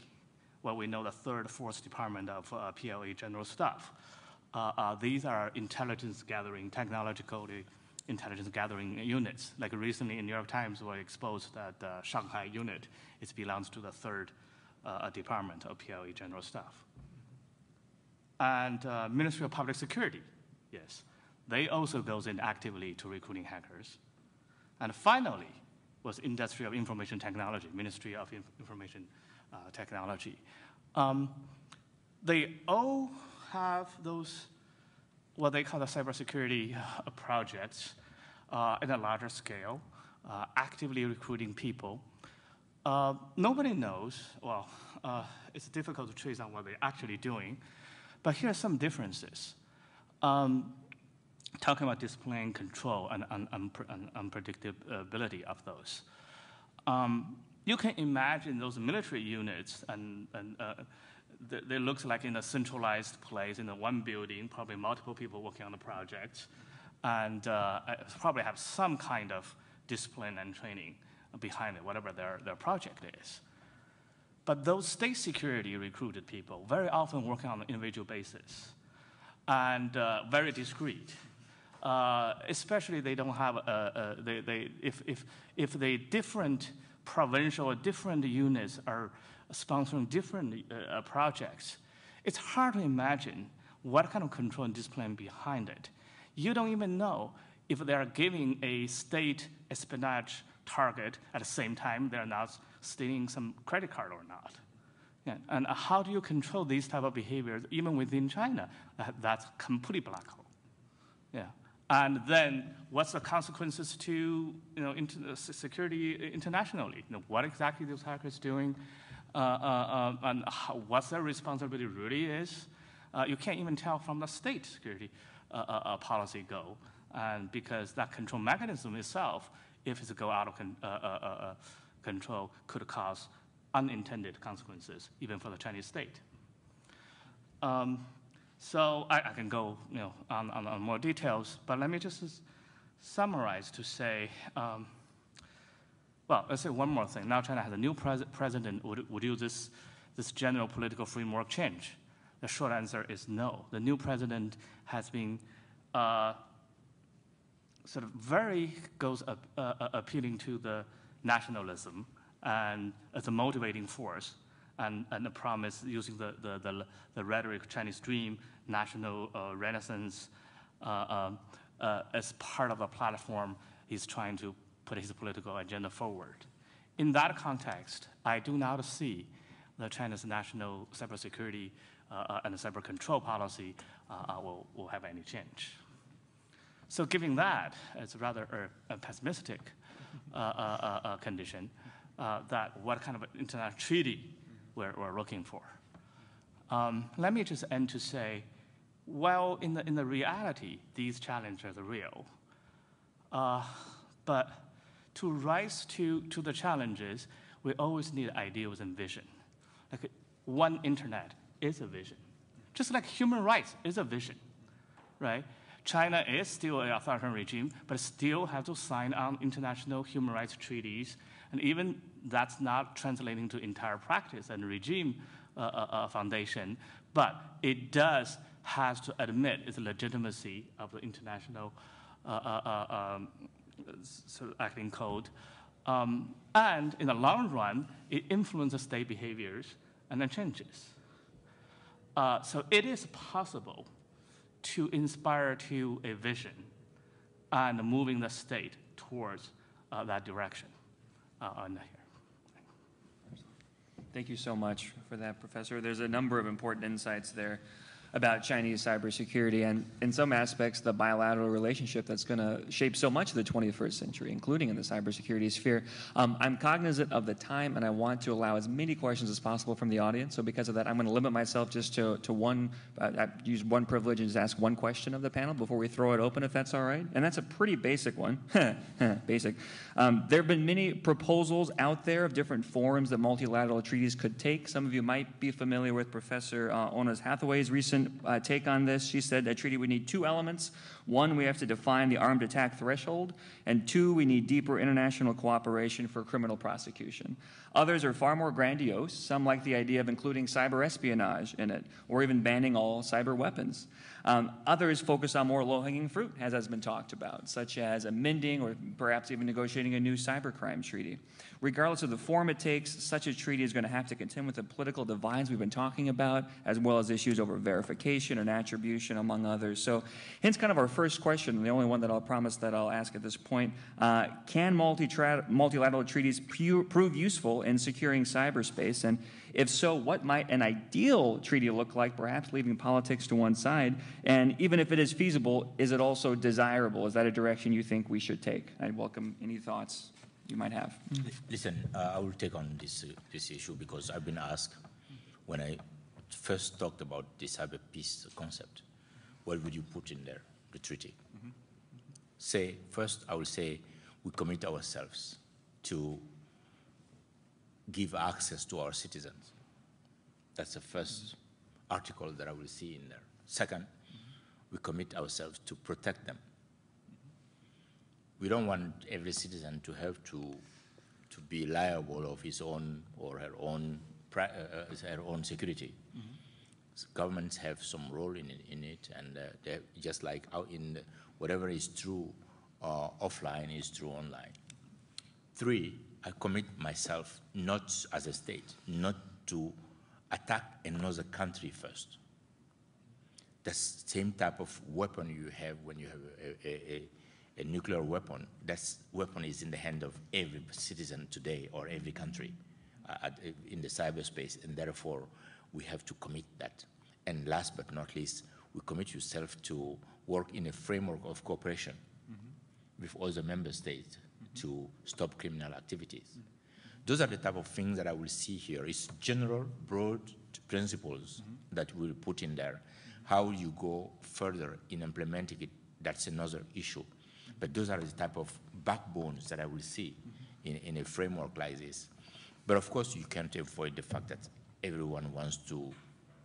Well, we know the third, fourth department of uh, PLA general staff. Uh, uh, these are intelligence gathering, technologically intelligence gathering units. Like recently in New York Times, we exposed that the Shanghai unit it belongs to the third uh, department of PLA General Staff. And uh, Ministry of Public Security, yes, they also goes in actively to recruiting hackers. And finally, was Industry of Information Technology, Ministry of Information uh, Technology. Um, they all have those what they call the cybersecurity uh, projects uh, a larger scale, uh, actively recruiting people. Uh, nobody knows, well, uh, it's difficult to trace out what they're actually doing, but here are some differences. Um, talking about displaying control and, and, and, unpredictability of those. Um, you can imagine those military units and, and they look like in a centralized place in a one building, probably multiple people working on the project, and uh, probably have some kind of discipline and training behind it, whatever their, their project is. But those state security recruited people very often working on an individual basis. and uh, very discreet. Uh, especially they don't have, a, a, they, they, if, if, if the different provincial or different units are sponsoring different uh, projects, it's hard to imagine what kind of control and discipline behind it. You don't even know if they are giving a state espionage target at the same time they're not stealing some credit card or not. Yeah, and how do you control these type of behaviors even within China? Uh, that's complete black hole. Yeah. And then what's the consequences to you know, inter security internationally? You know, what exactly those hackers doing? Uh, uh, uh, and how, what's their responsibility really is? You can't even tell from the state security policy go. And because that control mechanism itself, if it's go out of con control, could cause unintended consequences, even for the Chinese state. Um, so I, I, can go you know, on, on, on, more details, but let me just summarize to say, um, well, let's say one more thing. Now China has a new pres president. Would, would you this, this general political framework change? The short answer is no. The new president has been uh, sort of very goes up, uh, uh appealing to the nationalism and as a motivating force and, and a promise using the, the, the, the rhetoric Chinese dream, national uh, renaissance, uh, um, uh, as part of a platform he's trying to put his political agenda forward. In that context, I do not see the China's national cybersecurity uh, uh, and cyber control policy uh, will, will have any change. So given that, it's rather a, a pessimistic condition uh, that what kind of international treaty we're, we're looking for. Um, let me just end to say, well, in the, in the reality, these challenges are real. Uh, but to rise to, to the challenges, we always need ideals and vision. Like one internet is a vision. Just like human rights is a vision, right? China is still an authoritarian regime, but still have to sign on international human rights treaties and even that's not translating to entire practice and regime uh, uh, uh, foundation, but it does has to admit its legitimacy of the international uh, uh, uh um, sort of acting code. Um, and in the long run, it influences state behaviors and then changes. so it is possible to inspire to a vision and moving the state towards that direction uh, on here. Thank you so much for that, Professor. There's a number of important insights there about Chinese cybersecurity and, in some aspects, the bilateral relationship that's going to shape so much of the 21st century, including in the cybersecurity sphere. Um, I'm cognizant of the time, and I want to allow as many questions as possible from the audience. So, because of that, I'm going to limit myself just to, to one, uh, I use one privilege and just ask one question of the panel before we throw it open, if that's all right. And that's a pretty basic one. basic. Um, there have been many proposals out there of different forms that multilateral treaties could take. Some of you might be familiar with Professor uh, Oona Hathaway's recent uh, take on this. She said a treaty would need two elements. One, we have to define the armed attack threshold, and two, we need deeper international cooperation for criminal prosecution. Others are far more grandiose. Some like the idea of including cyber espionage in it, or even banning all cyber weapons. Um, others focus on more low hanging fruit, as has been talked about, such as amending or perhaps even negotiating a new cybercrime treaty. Regardless of the form it takes, such a treaty is going to have to contend with the political divides we've been talking about, as well as issues over verification and attribution, among others. So, hence, kind of our first question, the only one that I'll promise that I'll ask at this point uh, Can multilateral treaties prove useful in securing cyberspace? And if so, what might an ideal treaty look like, perhaps leaving politics to one side? And even if it is feasible, is it also desirable? Is that a direction you think we should take? I'd welcome any thoughts you might have. Listen, uh, I will take on this, uh, this issue because I've been asked when I first talked about the cyber peace concept, what would you put in there, the treaty? Mm -hmm. Say, first, I will say we commit ourselves to give access to our citizens. That's the 1st article that I will see in there. Second, we commit ourselves to protect them. We don't want every citizen to have to, to be liable of his own or her own, uh, uh her own security. Governments have some role in it, in it and uh, just like out in the, whatever is true uh, offline is true online. Three, I commit myself not as a state, not to attack another country first. The same type of weapon you have when you have a, a, a, a nuclear weapon, that weapon is in the hand of every citizen today or every country uh, in the cyberspace, and therefore we have to commit that. And last but not least, we commit yourself to work in a framework of cooperation mm-hmm. with all the member states mm-hmm. to stop criminal activities. Mm-hmm. Those are the type of things that I will see here. It's general, broad principles that we'll put in there. How you go further in implementing it, that's another issue. But those are the type of backbones that I will see in, in a framework like this. But of course, you can't avoid the fact that everyone wants to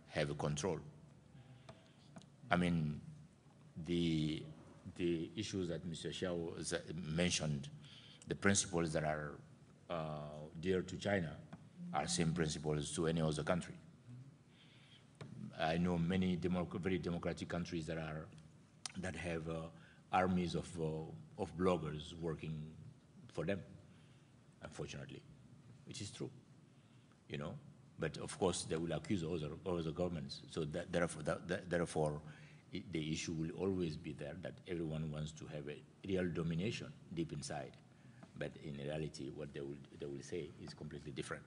have control. I mean, the, the issues that Mr. Xiao mentioned, the principles that are uh, dear to China are same principles to any other country. I know many democ very democratic countries that are that have uh, armies of uh, of bloggers working for them. Unfortunately, which is true, you know. But of course, they will accuse other, other governments. So that, therefore, that, therefore it, the issue will always be there that everyone wants to have a real domination deep inside. But in reality, what they will, they will say is completely different.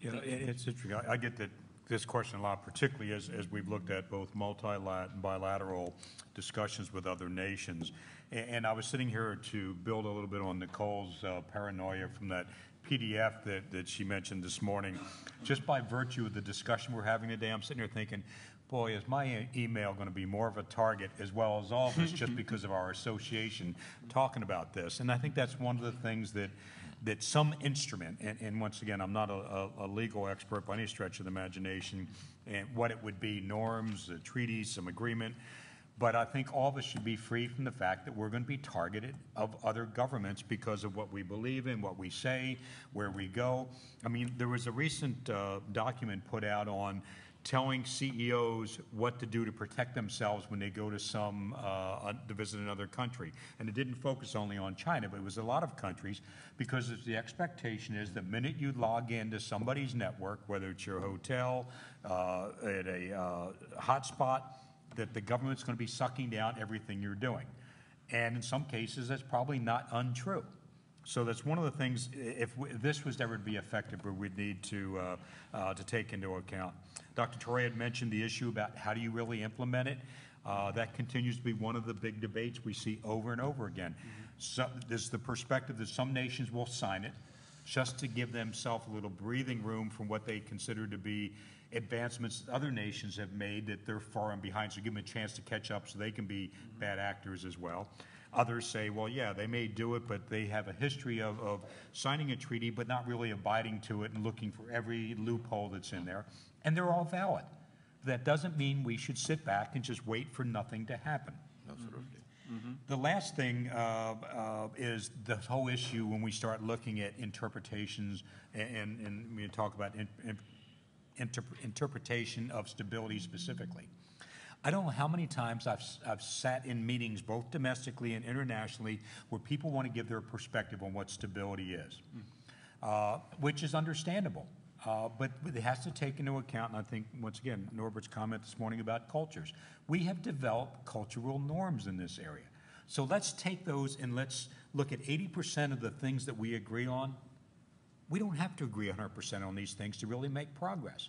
Yeah, it's interesting. I, I get that this question a lot, particularly as, as we've looked at both multilateral and bilateral discussions with other nations. And, and, I was sitting here to build a little bit on Nicole's uh, paranoia from that PDF that, that she mentioned this morning. Just by virtue of the discussion we're having today, I'm sitting here thinking, boy, is my email going to be more of a target as well as all of us just because of our association talking about this. And I think that's one of the things that that some instrument, and, and once again, I'm not a, a, legal expert by any stretch of the imagination, and what it would be, norms, a treaty, some agreement, but I think all of us should be free from the fact that we're going to be targeted of other governments because of what we believe in, what we say, where we go. I mean, there was a recent uh, document put out on telling CEOs what to do to protect themselves when they go to some uh, to visit another country. And it didn't focus only on China, but it was a lot of countries because the expectation is the minute you log into somebody's network, whether it's your hotel, uh, at a uh, hotspot, that the government's going to be sucking down everything you're doing. And in some cases, that's probably not untrue. So that's one of the things, if, we, this was ever to be effective, we'd need to, uh, uh, to take into account. Dr. Touré had mentioned the issue about how do you really implement it. Uh, that continues to be one of the big debates we see over and over again. Mm-hmm. So, there's the perspective that some nations will sign it just to give themselves a little breathing room from what they consider to be advancements that other nations have made that they're far and behind, so give them a chance to catch up so they can be bad actors as well. Others say, well, yeah, they may do it, but they have a history of, of signing a treaty but not really abiding to it and looking for every loophole that's in there. And they're all valid. That doesn't mean we should sit back and just wait for nothing to happen. Absolutely. Mm-hmm. The last thing uh, uh, is the whole issue when we start looking at interpretations and, and we talk about in, in, interpretation of stability specifically. I don't know how many times I've, I've sat in meetings, both domestically and internationally, where people want to give their perspective on what stability is, mm. uh, which is understandable. Uh, but it has to take into account, and I think, once again, Norbert's comment this morning about cultures. We have developed cultural norms in this area. So let's take those and let's look at 80% of the things that we agree on we don't have to agree 100% on these things to really make progress.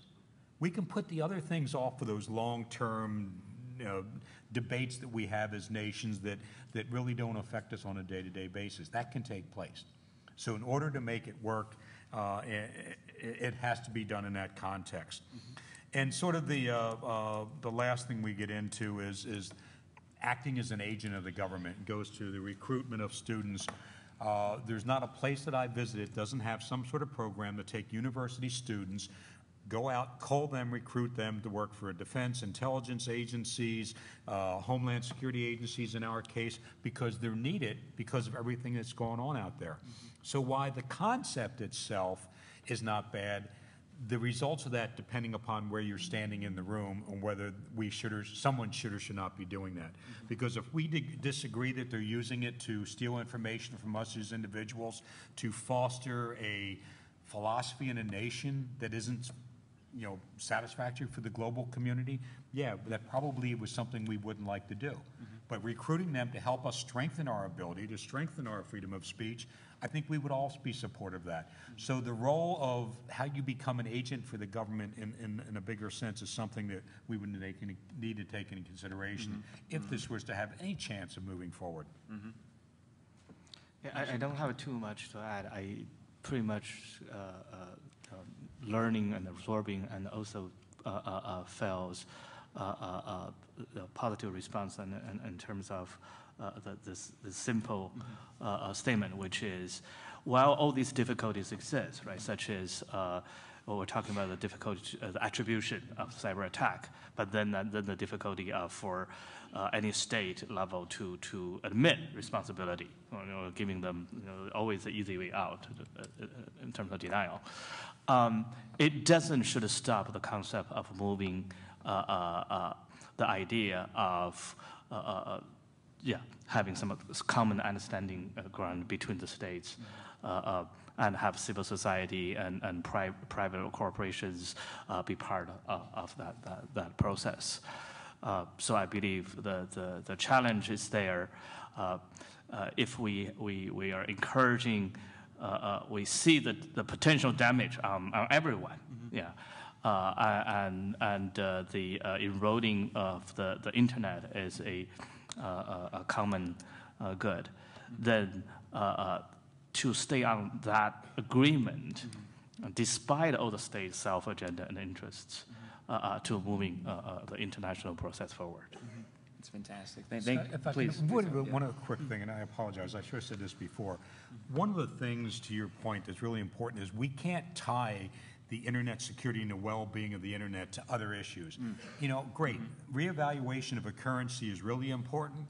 We can put the other things off for those long-term you know, debates that we have as nations that, that really don't affect us on a day-to-day basis. That can take place. So in order to make it work, uh, it, it, has to be done in that context. Mm-hmm. And sort of the, uh, uh, the last thing we get into is, is acting as an agent of the government. It goes to the recruitment of students uh, there's not a place that I visited doesn't have some sort of program to take university students, go out, call them, recruit them to work for a defense, intelligence agencies, uh, homeland security agencies in our case, because they're needed because of everything that's going on out there. Mm -hmm. So why the concept itself is not bad, the results of that depending upon where you're standing in the room and whether we should or, someone should or should not be doing that. Mm-hmm. Because if we disagree that they're using it to steal information from us as individuals, to foster a philosophy in a nation that isn't, you know, satisfactory for the global community, yeah, that probably was something we wouldn't like to do. Mm-hmm. But recruiting them to help us strengthen our ability, to strengthen our freedom of speech, I think we would all be supportive of that. So the role of how you become an agent for the government in, in, in a bigger sense is something that we would take any- need to take into consideration if this was to have any chance of moving forward. Yeah, I, I don't have too much to add. I pretty much uh, uh, um, learning and absorbing and also uh, uh, uh, uh, uh, positive response in, in, in terms of uh, the, this, this simple uh, uh, statement, which is, while all these difficulties exist, right, such as uh, well, we're talking about the difficulty, uh, the attribution of cyber attack, but then, uh, then the difficulty uh, for uh, any state level to, to admit responsibility, you know, giving them you know, always the easy way out in terms of denial. Um, it doesn't should stop the concept of moving the idea of uh, uh, uh, yeah, having some common understanding ground between the states and have civil society and, and pri- private corporations uh, be part of, of that, that, that process. Uh, so I believe the, the, the challenge is there. Uh, uh, if we, we, we are encouraging, uh, uh, we see the, the potential damage on, on everyone. Yeah. Uh, and and uh, the uh, eroding of the, the internet is a, uh, a, a common uh, good, then uh, uh, to stay on that agreement, despite all the state's self agenda and interests, uh, uh, to moving uh, uh, the international process forward. It's fantastic. Thank, So thank, if I can- please. One, yeah. one other quick thing, and I apologize, I should have said this before. One of the things, to your point, that's really important is we can't tie the internet security and the well-being of the internet to other issues. Mm. You know, great, mm-hmm. reevaluation of a currency is really important,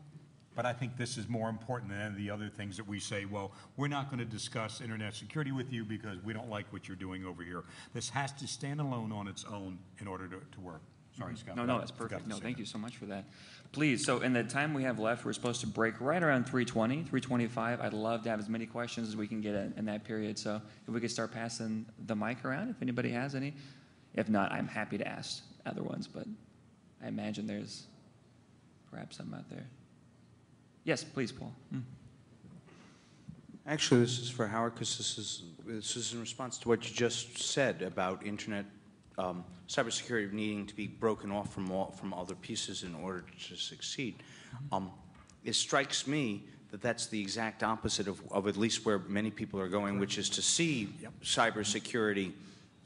but I think this is more important than any of the other things that we say, well, we're not going to discuss internet security with you because we don't like what you're doing over here. This has to stand alone on its own in order to, to work. Sorry, mm-hmm. Scott. No, no, that's perfect. No, thank that. you so much for that. Please, so in the time we have left, we're supposed to break right around 320, 325. I'd love to have as many questions as we can get in, in that period. So if we could start passing the mic around, if anybody has any. If not, I'm happy to ask other ones, but I imagine there's perhaps some out there. Yes, please, Paul. Mm. Actually, this is for Howard, because this is, this is in response to what you just said about internet, um, cybersecurity needing to be broken off from all, from other pieces in order to succeed. Um, It strikes me that that's the exact opposite of, of at least where many people are going, which is to see cybersecurity,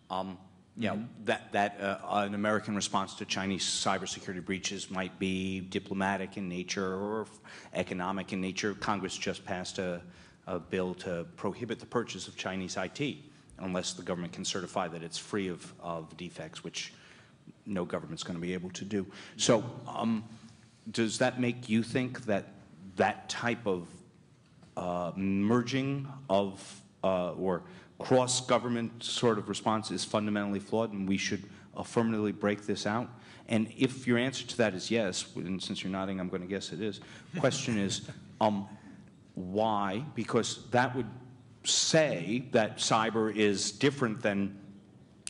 um, you know, that, that uh, an American response to Chinese cybersecurity breaches might be diplomatic in nature or economic in nature. Congress just passed a, a bill to prohibit the purchase of Chinese IT unless the government can certify that it's free of, of defects, which no government's going to be able to do. So um, does that make you think that that type of uh, merging of uh, or cross-government sort of response is fundamentally flawed and we should affirmatively break this out? And if your answer to that is yes, and since you're nodding, I'm going to guess it is, question is, um, why? Because that would say that cyber is different than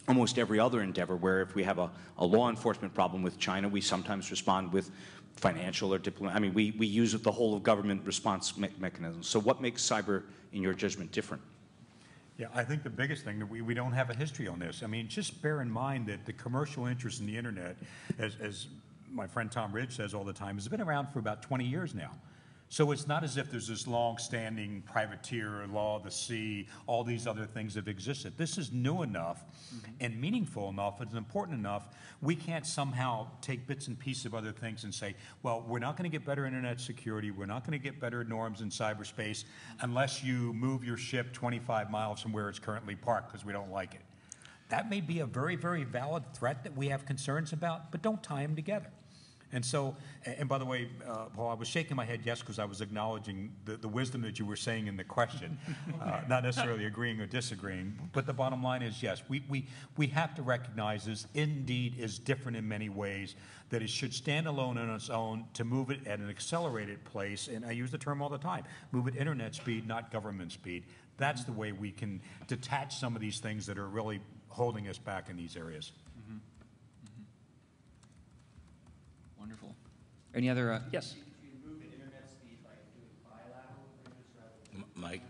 almost every other endeavor, where if we have a, a law enforcement problem with China, we sometimes respond with financial or diplomatic. I mean, we, we use the whole of government response me- mechanisms. So what makes cyber, in your judgment, different? Yeah, I think the biggest thing that we, we don't have a history on this. I mean, just bear in mind that the commercial interest in the internet, as, as my friend Tom Ridge says all the time, has been around for about 20 years now. So it's not as if there's this long-standing privateer law of the sea, all these other things have existed. This is new enough mm-hmm. and meaningful enough, it's important enough, we can't somehow take bits and pieces of other things and say, well, we're not going to get better internet security, we're not going to get better norms in cyberspace unless you move your ship 25 miles from where it's currently parked because we don't like it. That may be a very, very valid threat that we have concerns about, but don't tie them together. And so, and by the way, uh, Paul, I was shaking my head yes because I was acknowledging the, the wisdom that you were saying in the question, uh, not necessarily agreeing or disagreeing. But the bottom line is yes, we, we, we have to recognize this indeed is different in many ways, that it should stand alone on its own to move it at an accelerated place. And I use the term all the time move at internet speed, not government speed. That's the way we can detach some of these things that are really holding us back in these areas. Any other, uh, yes? Mike,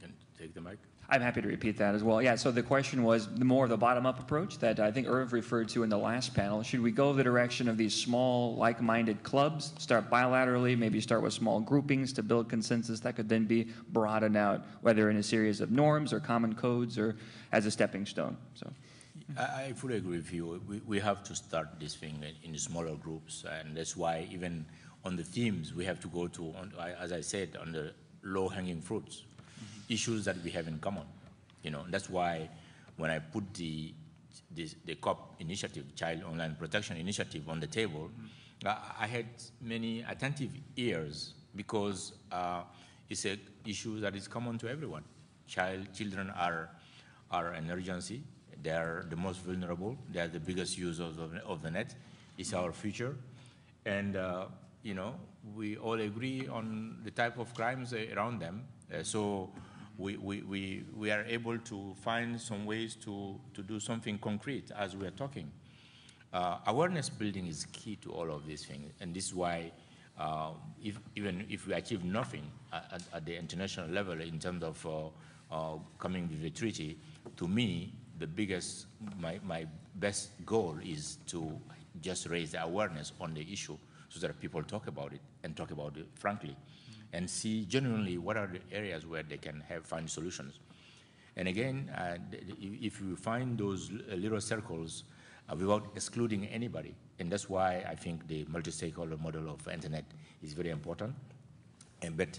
can take the mic? I'm happy to repeat that as well. Yeah, so the question was the more of the bottom-up approach that I think Irv referred to in the last panel. Should we go the direction of these small, like-minded clubs, start bilaterally, maybe start with small groupings to build consensus that could then be broadened out, whether in a series of norms or common codes or as a stepping stone? So, I, I fully agree with you. We, we have to start this thing in, in smaller groups, and that's why even on the themes we have to go to, on, as I said, on the low-hanging fruits, issues that we have in common. You know, that's why when I put the this, the COP initiative, Child Online Protection Initiative, on the table, I, I had many attentive ears because uh, it's an issue that is common to everyone. Child, children are are an urgency. They are the most vulnerable. They are the biggest users of, of the net. It's our future. And, uh, you know, we all agree on the type of crimes around them. Uh, so we, we, we, we are able to find some ways to, to do something concrete as we are talking. Uh, awareness building is key to all of these things, and this is why uh, if, even if we achieve nothing at, at the international level in terms of uh, uh, coming with a treaty, to me, the biggest, my, my best goal is to just raise the awareness on the issue so that people talk about it and talk about it frankly and see genuinely what are the areas where they can have find solutions. And again, uh, if you find those little circles uh, without excluding anybody, and that's why I think the multi-stakeholder model of internet is very important. And but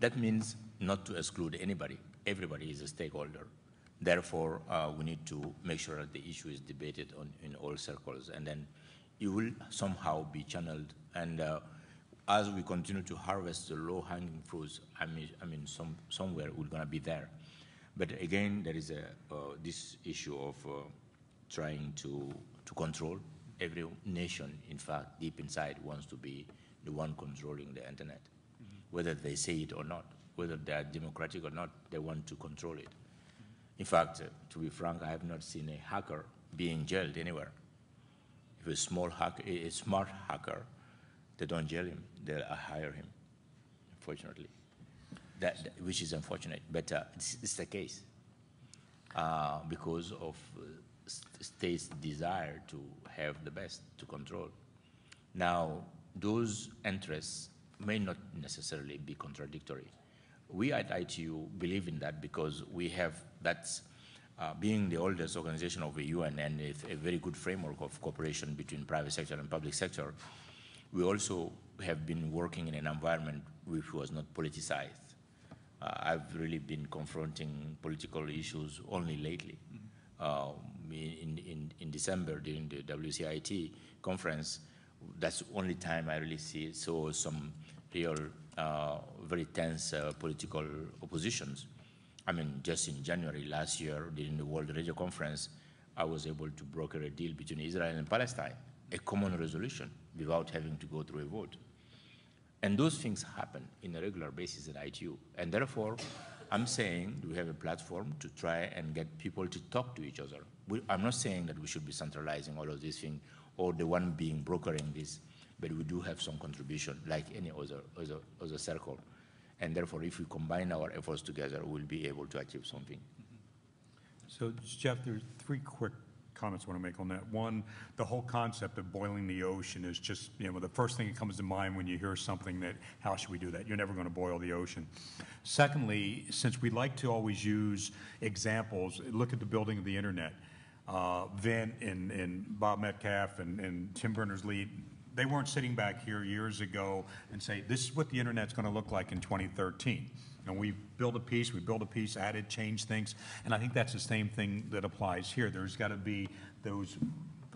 that means not to exclude anybody. Everybody is a stakeholder. Therefore, uh, we need to make sure that the issue is debated on, in all circles, and then it will somehow be channeled. And uh, as we continue to harvest the low-hanging fruits, I mean, I mean, some, somewhere we're going to be there. But again, there is a, uh, this issue of uh, trying to, to control. Every nation, in fact, deep inside, wants to be the one controlling the internet. Whether they say it or not, whether they are democratic or not, they want to control it. In fact, to be frank, I have not seen a hacker being jailed anywhere. If a small hacker, a smart hacker, they don't jail him, they hire him, unfortunately. That, that- which is unfortunate, but uh, it's, it's the case uh, because of uh, states' desire to have the best to control. Now, those interests may not necessarily be contradictory. We at ITU believe in that because we have that's uh, being the oldest organization of the UN and with a very good framework of cooperation between private sector and public sector. We also have been working in an environment which was not politicized. Uh, I've really been confronting political issues only lately. Um, in, in, in December during the WCIT conference, that's the only time I really see saw some real, very tense uh, political oppositions. I mean, just in January last year during the World Radio Conference, I was able to broker a deal between Israel and Palestine, a common resolution without having to go through a vote. And those things happen in a regular basis at ITU. And therefore, I'm saying we have a platform to try and get people to talk to each other. We, I'm not saying that we should be centralizing all of these things or the one being brokering this, but we do have some contribution like any other, other, other circle. And therefore, if we combine our efforts together, we'll be able to achieve something. So Jeff, there's three quick comments I want to make on that. One, the whole concept of boiling the ocean is just, you know, the first thing that comes to mind when you hear something that, how should we do that? You're never going to boil the ocean. Secondly, since we like to always use examples, look at the building of the internet. Uh, Vint and, and Bob Metcalfe and, and Tim Berners-Lee, they weren't sitting back here years ago and say, this is what the internet's going to look like in 2013. And we build a piece, we build a piece, added, changed things, and I think that's the same thing that applies here. There's got to be those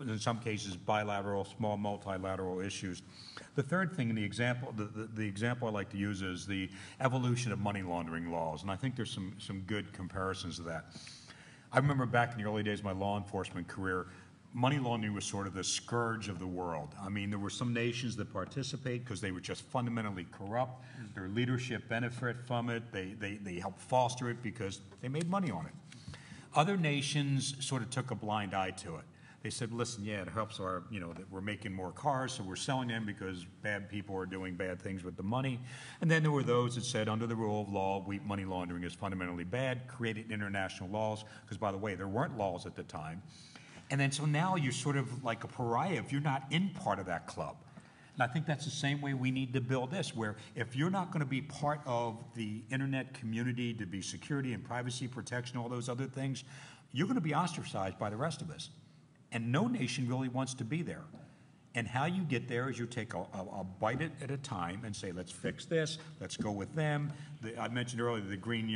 in some cases bilateral, small multilateral issues. The third thing and the example, the, the, the example I like to use is the evolution of money laundering laws, and I think there's some, some good comparisons to that. I remember back in the early days of my law enforcement career, money laundering was sort of the scourge of the world. I mean, there were some nations that participate because they were just fundamentally corrupt. Mm. Their leadership benefit from it. They, they, they helped foster it because they made money on it. Other nations sort of took a blind eye to it. They said, listen, yeah, it helps our, you know, that we're making more cars, so we're selling them because bad people are doing bad things with the money. And then there were those that said, under the rule of law, we, money laundering is fundamentally bad, created international laws, because by the way, there weren't laws at the time. And then so now you're sort of like a pariah if you're not in part of that club. And I think that's the same way we need to build this, where if you're not going to be part of the internet community to be security and privacy protection, all those other things, you're going to be ostracized by the rest of us. And no nation really wants to be there. And how you get there is you take a, a, a bite at, at, a time and say, let's fix this, let's go with them. The, I mentioned earlier the green,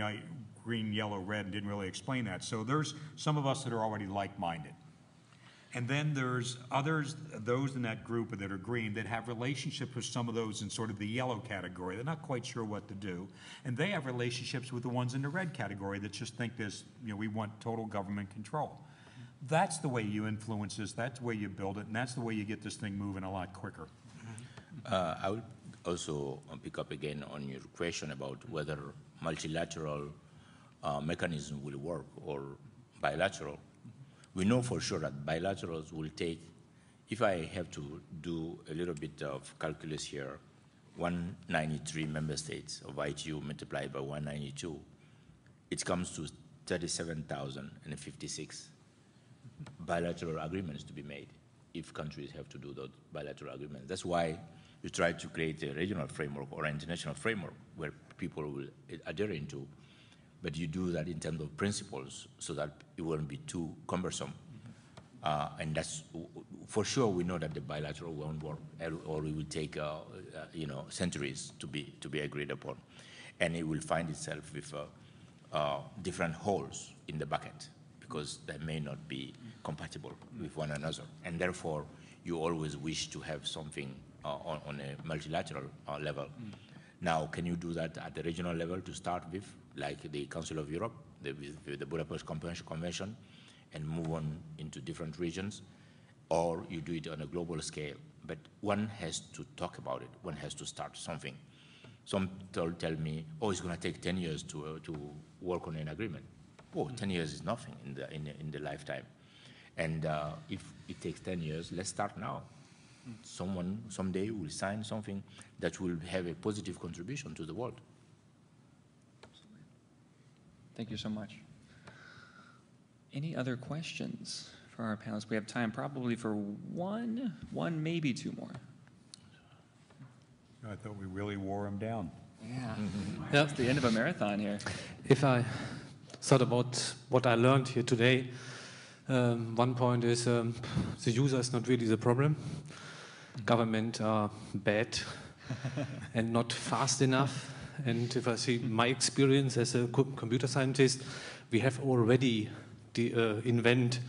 green, yellow, red, and didn't really explain that. So there's some of us that are already like-minded. And then there's others, those in that group that are green, that have relationships with some of those in sort of the yellow category. They're not quite sure what to do. And they have relationships with the ones in the red category that just think this, you know, we want total government control. That's the way you influence this, that's the way you build it, and that's the way you get this thing moving a lot quicker. Uh, I would also pick up again on your question about whether multilateral uh, mechanism will work or bilateral. We know for sure that bilaterals will take, if I have to do a little bit of calculus here, 193 member states of ITU multiplied by 192, it comes to 37,056 bilateral agreements to be made if countries have to do those bilateral agreements. That's why you try to create a regional framework or an international framework where people will adhere into. But you do that in terms of principles so that it won't be too cumbersome. Uh, and that's for sure. We know that the bilateral won't work, or it will take uh, uh, you know centuries to be to be agreed upon, and it will find itself with uh, uh, different holes in the bucket because they may not be compatible with one another. And therefore, you always wish to have something uh, on, on, a multilateral uh, level. Mm. Now, can you do that at the regional level to start with, like the Council of Europe, the, the Budapest Convention, and move on into different regions? Or you do it on a global scale. But one has to talk about it. One has to start something. Some tell, tell me, oh, it's going to take 10 years to, uh, to work on an agreement. Oh, 10 years is nothing in the, in, in the lifetime. And uh, if it takes 10 years, let's start now. Someone someday will sign something that will have a positive contribution to the world. Thank you so much. Any other questions for our panelists? We have time probably for one, one, maybe two more. I thought we really wore them down. Yeah. That's the end of a marathon here. If I thought about what I learned here today. Um, one point is um, the user is not really the problem. Government are bad and not fast enough. And if I see my experience as a computer scientist, we have already the, uh, invent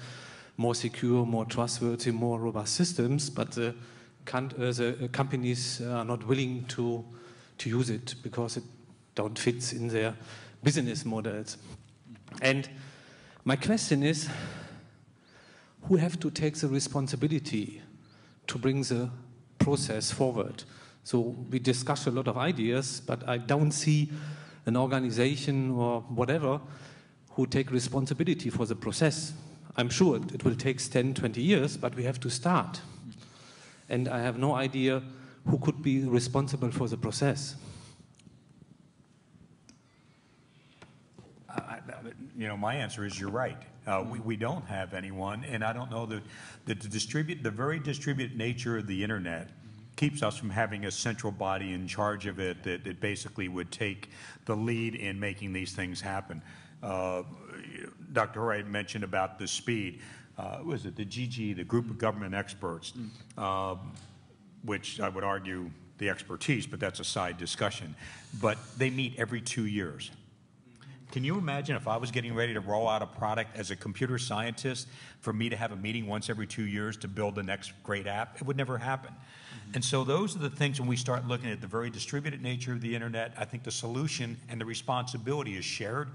more secure, more trustworthy, more robust systems, but the, uh, the companies are not willing to to use it because it don't fit in their business models. And my question is, who have to take the responsibility to bring the process forward? So we discuss a lot of ideas, but I don't see an organization or whatever who take responsibility for the process. I'm sure it will take 10, 20 years, but we have to start. And I have no idea who could be responsible for the process. you know, my answer is you're right. Uh, we, we don't have anyone, and I don't know that, the the very distributed nature of the internet keeps us from having a central body in charge of it that, that basically would take the lead in making these things happen. Uh, Dr. Touré mentioned about the speed. Uh, was it the GG, the Group of Government Experts, uh, which I would argue the expertise, but that's a side discussion. But they meet every two years Can you imagine if I was getting ready to roll out a product as a computer scientist, for me to have a meeting once every two years to build the next great app? It would never happen. And so those are the things when we start looking at the very distributed nature of the internet, I think the solution and the responsibility is shared.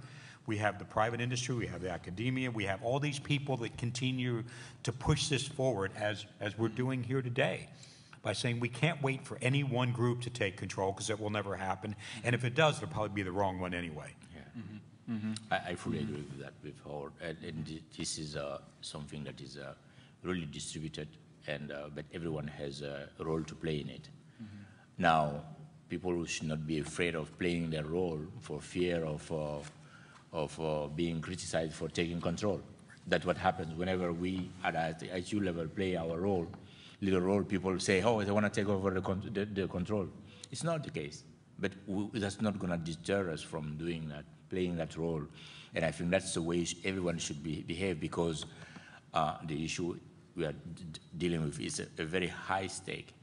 We have the private industry, we have the academia, we have all these people that continue to push this forward as, as we're doing here today by saying we can't wait for any one group to take control because it will never happen. And if it does, it'll probably be the wrong one anyway. I, I fully agree with that before. And, and this is uh, something that is uh, really distributed, and uh, but everyone has a role to play in it. Now, people should not be afraid of playing their role for fear of of uh, being criticized for taking control. That's what happens whenever we at, ITU level play our role, little role. People say, "Oh, they want to take over the, con- the, the control." It's not the case, but that's not going to deter us from doing that, playing that role. And I think that's the way everyone should be, behave because uh, the issue we are dealing with is a, a very high stake.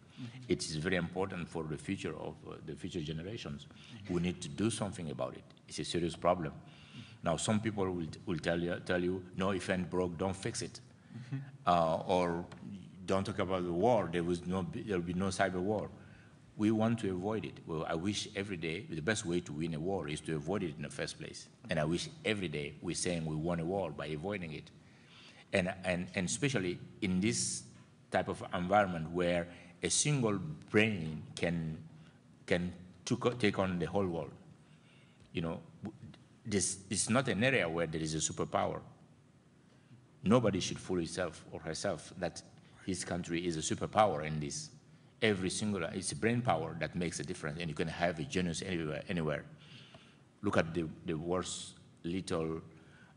It is very important for the future of uh, the future generations. We need to do something about it. It's a serious problem. Now, some people will, will tell, you, tell you, no, if it broke, don't fix it. Uh, or don't talk about the war, there was no, there will be no cyber war. We want to avoid it. Well, I wish every day, the best way to win a war is to avoid it in the first place. And I wish every day we're saying we won a war by avoiding it. And, and, and especially in this type of environment where a single brain can, can take on the whole world. You know, this is not an area where there is a superpower. Nobody should fool himself or herself that his country is a superpower in this. Every single, it's brain power that makes a difference, and you can have a genius anywhere. anywhere. Look at the, the worst little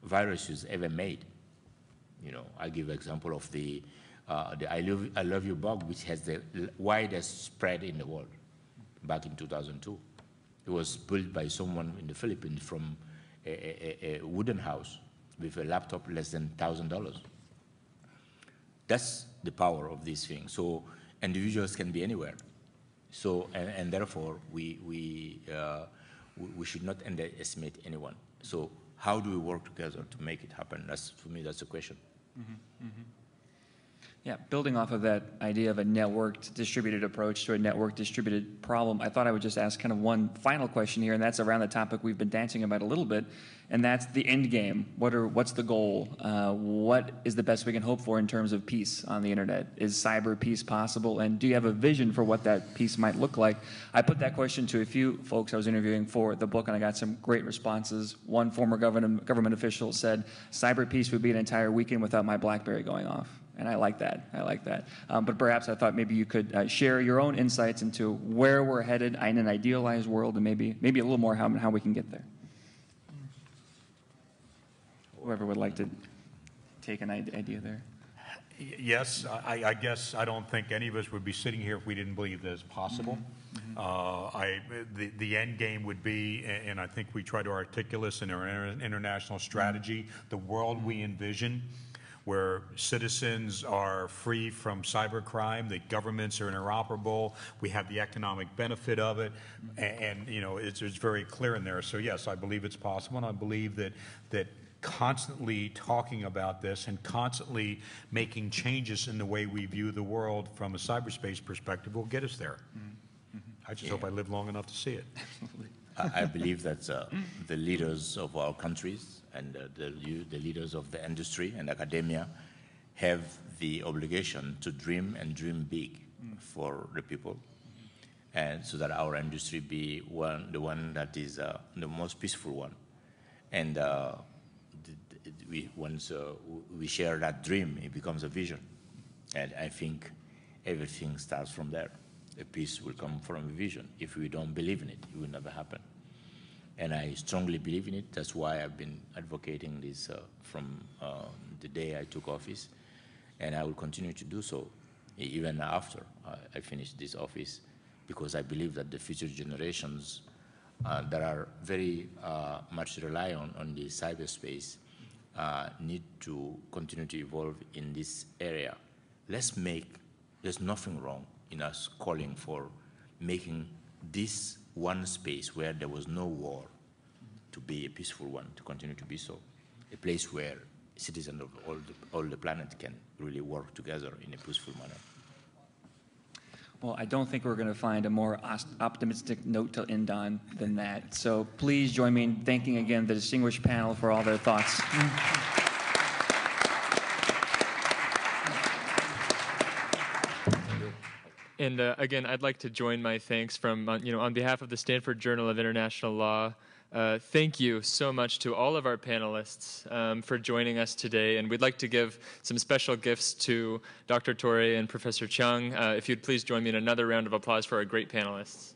viruses ever made. You know, I give example of the, uh, the I, love, I Love You bug, which has the widest spread in the world back in 2002. It was built by someone in the Philippines from a, a, a- wooden house with a laptop less than $1,000. That's the power of these things. So individuals can be anywhere. So, and, and therefore, we, we, uh, we should not underestimate anyone. So how do we work together to make it happen? That's, for me, that's the question. Mm-hmm. Mm-hmm. Yeah, building off of that idea of a networked distributed approach to a network distributed problem, I thought I would just ask kind of one final question here, and that's around the topic we've been dancing about a little bit, and that's the end game. What are what's the goal? Uh, what is the best we can hope for in terms of peace on the internet? Is cyber peace possible? And do you have a vision for what that peace might look like? I put that question to a few folks I was interviewing for the book, and I got some great responses. One former government government official said, "Cyber peace would be an entire weekend without my BlackBerry going off." And I like that. I like that. Um, but perhaps I thought maybe you could uh, share your own insights into where we're headed in an idealized world, and maybe maybe a little more how how we can get there. Whoever would like to take an idea there. Yes, I, I guess I don't think any of us would be sitting here if we didn't believe that it's possible. Uh, I, the, the end game would be, and I think we try to articulate this in our inter- international strategy, the world we envision, where citizens are free from cybercrime, that governments are interoperable, we have the economic benefit of it, a- and, you know, it's, it's very clear in there. So yes, I believe it's possible, and I believe that, that constantly talking about this and constantly making changes in the way we view the world from a cyberspace perspective will get us there. I just hope I live long enough to see it. I I believe that uh, the leaders of our countries and uh, the, the leaders of the industry and academia have the obligation to dream and dream big for the people, and so that our industry be one, the one that is uh, the most peaceful one. And uh, we, once uh, we share that dream, it becomes a vision. And I think everything starts from there. A peace will come from a vision. If we don't believe in it, it will never happen. And I strongly believe in it. That's why I've been advocating this uh, from uh, the day I took office. And I will continue to do so even after I, I finish this office, because I believe that the future generations uh, that are very uh, much rely on, on the cyberspace uh, need to continue to evolve in this area. Let's make, there's nothing wrong in us calling for making this one space where there was no war to be a peaceful one, to continue to be so, a place where citizens of all the, all the planet can really work together in a peaceful manner. Well, I don't think we're going to find a more optimistic note to end on than that. So please join me in thanking again the distinguished panel for all their thoughts. And uh, again, I'd like to join my thanks from, uh, you know, on behalf of the Stanford Journal of International Law. Uh, thank you so much to all of our panelists um, for joining us today. And we'd like to give some special gifts to Dr. Touré and Professor Qiang. Uh, if you'd please join me in another round of applause for our great panelists.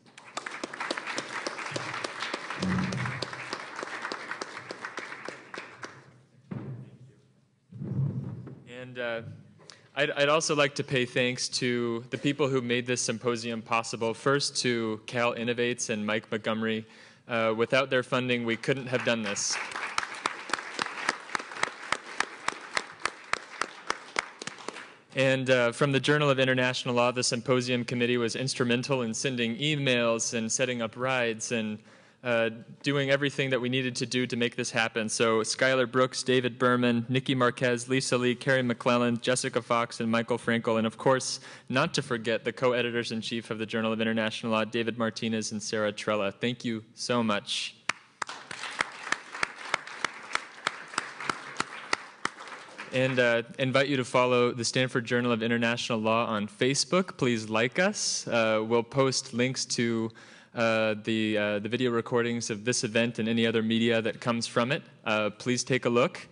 I'd, I'd, also like to pay thanks to the people who made this symposium possible. First, to Cal Innovates and Mike Montgomery. Uh, without their funding, we couldn't have done this. And uh, from the Journal of International Law, the symposium committee was instrumental in sending emails and setting up rides and uh, doing everything that we needed to do to make this happen. So Skylar Brooks, David Berman, Nikki Marquez, Lisa Lee, Carrie McClellan, Jessica Fox, and Michael Frankel, and of course, not to forget the co-editors in chief of the Journal of International Law, David Martinez and Sarah Trella. Thank you so much. And uh, invite you to follow the Stanford Journal of International Law on Facebook. Please like us. Uh, we'll post links to uh, the, uh, the video recordings of this event and any other media that comes from it. Uh, please take a look,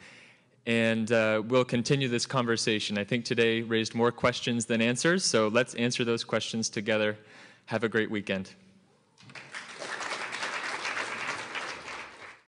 and uh, we'll continue this conversation. I think today raised more questions than answers, so let's answer those questions together. Have a great weekend.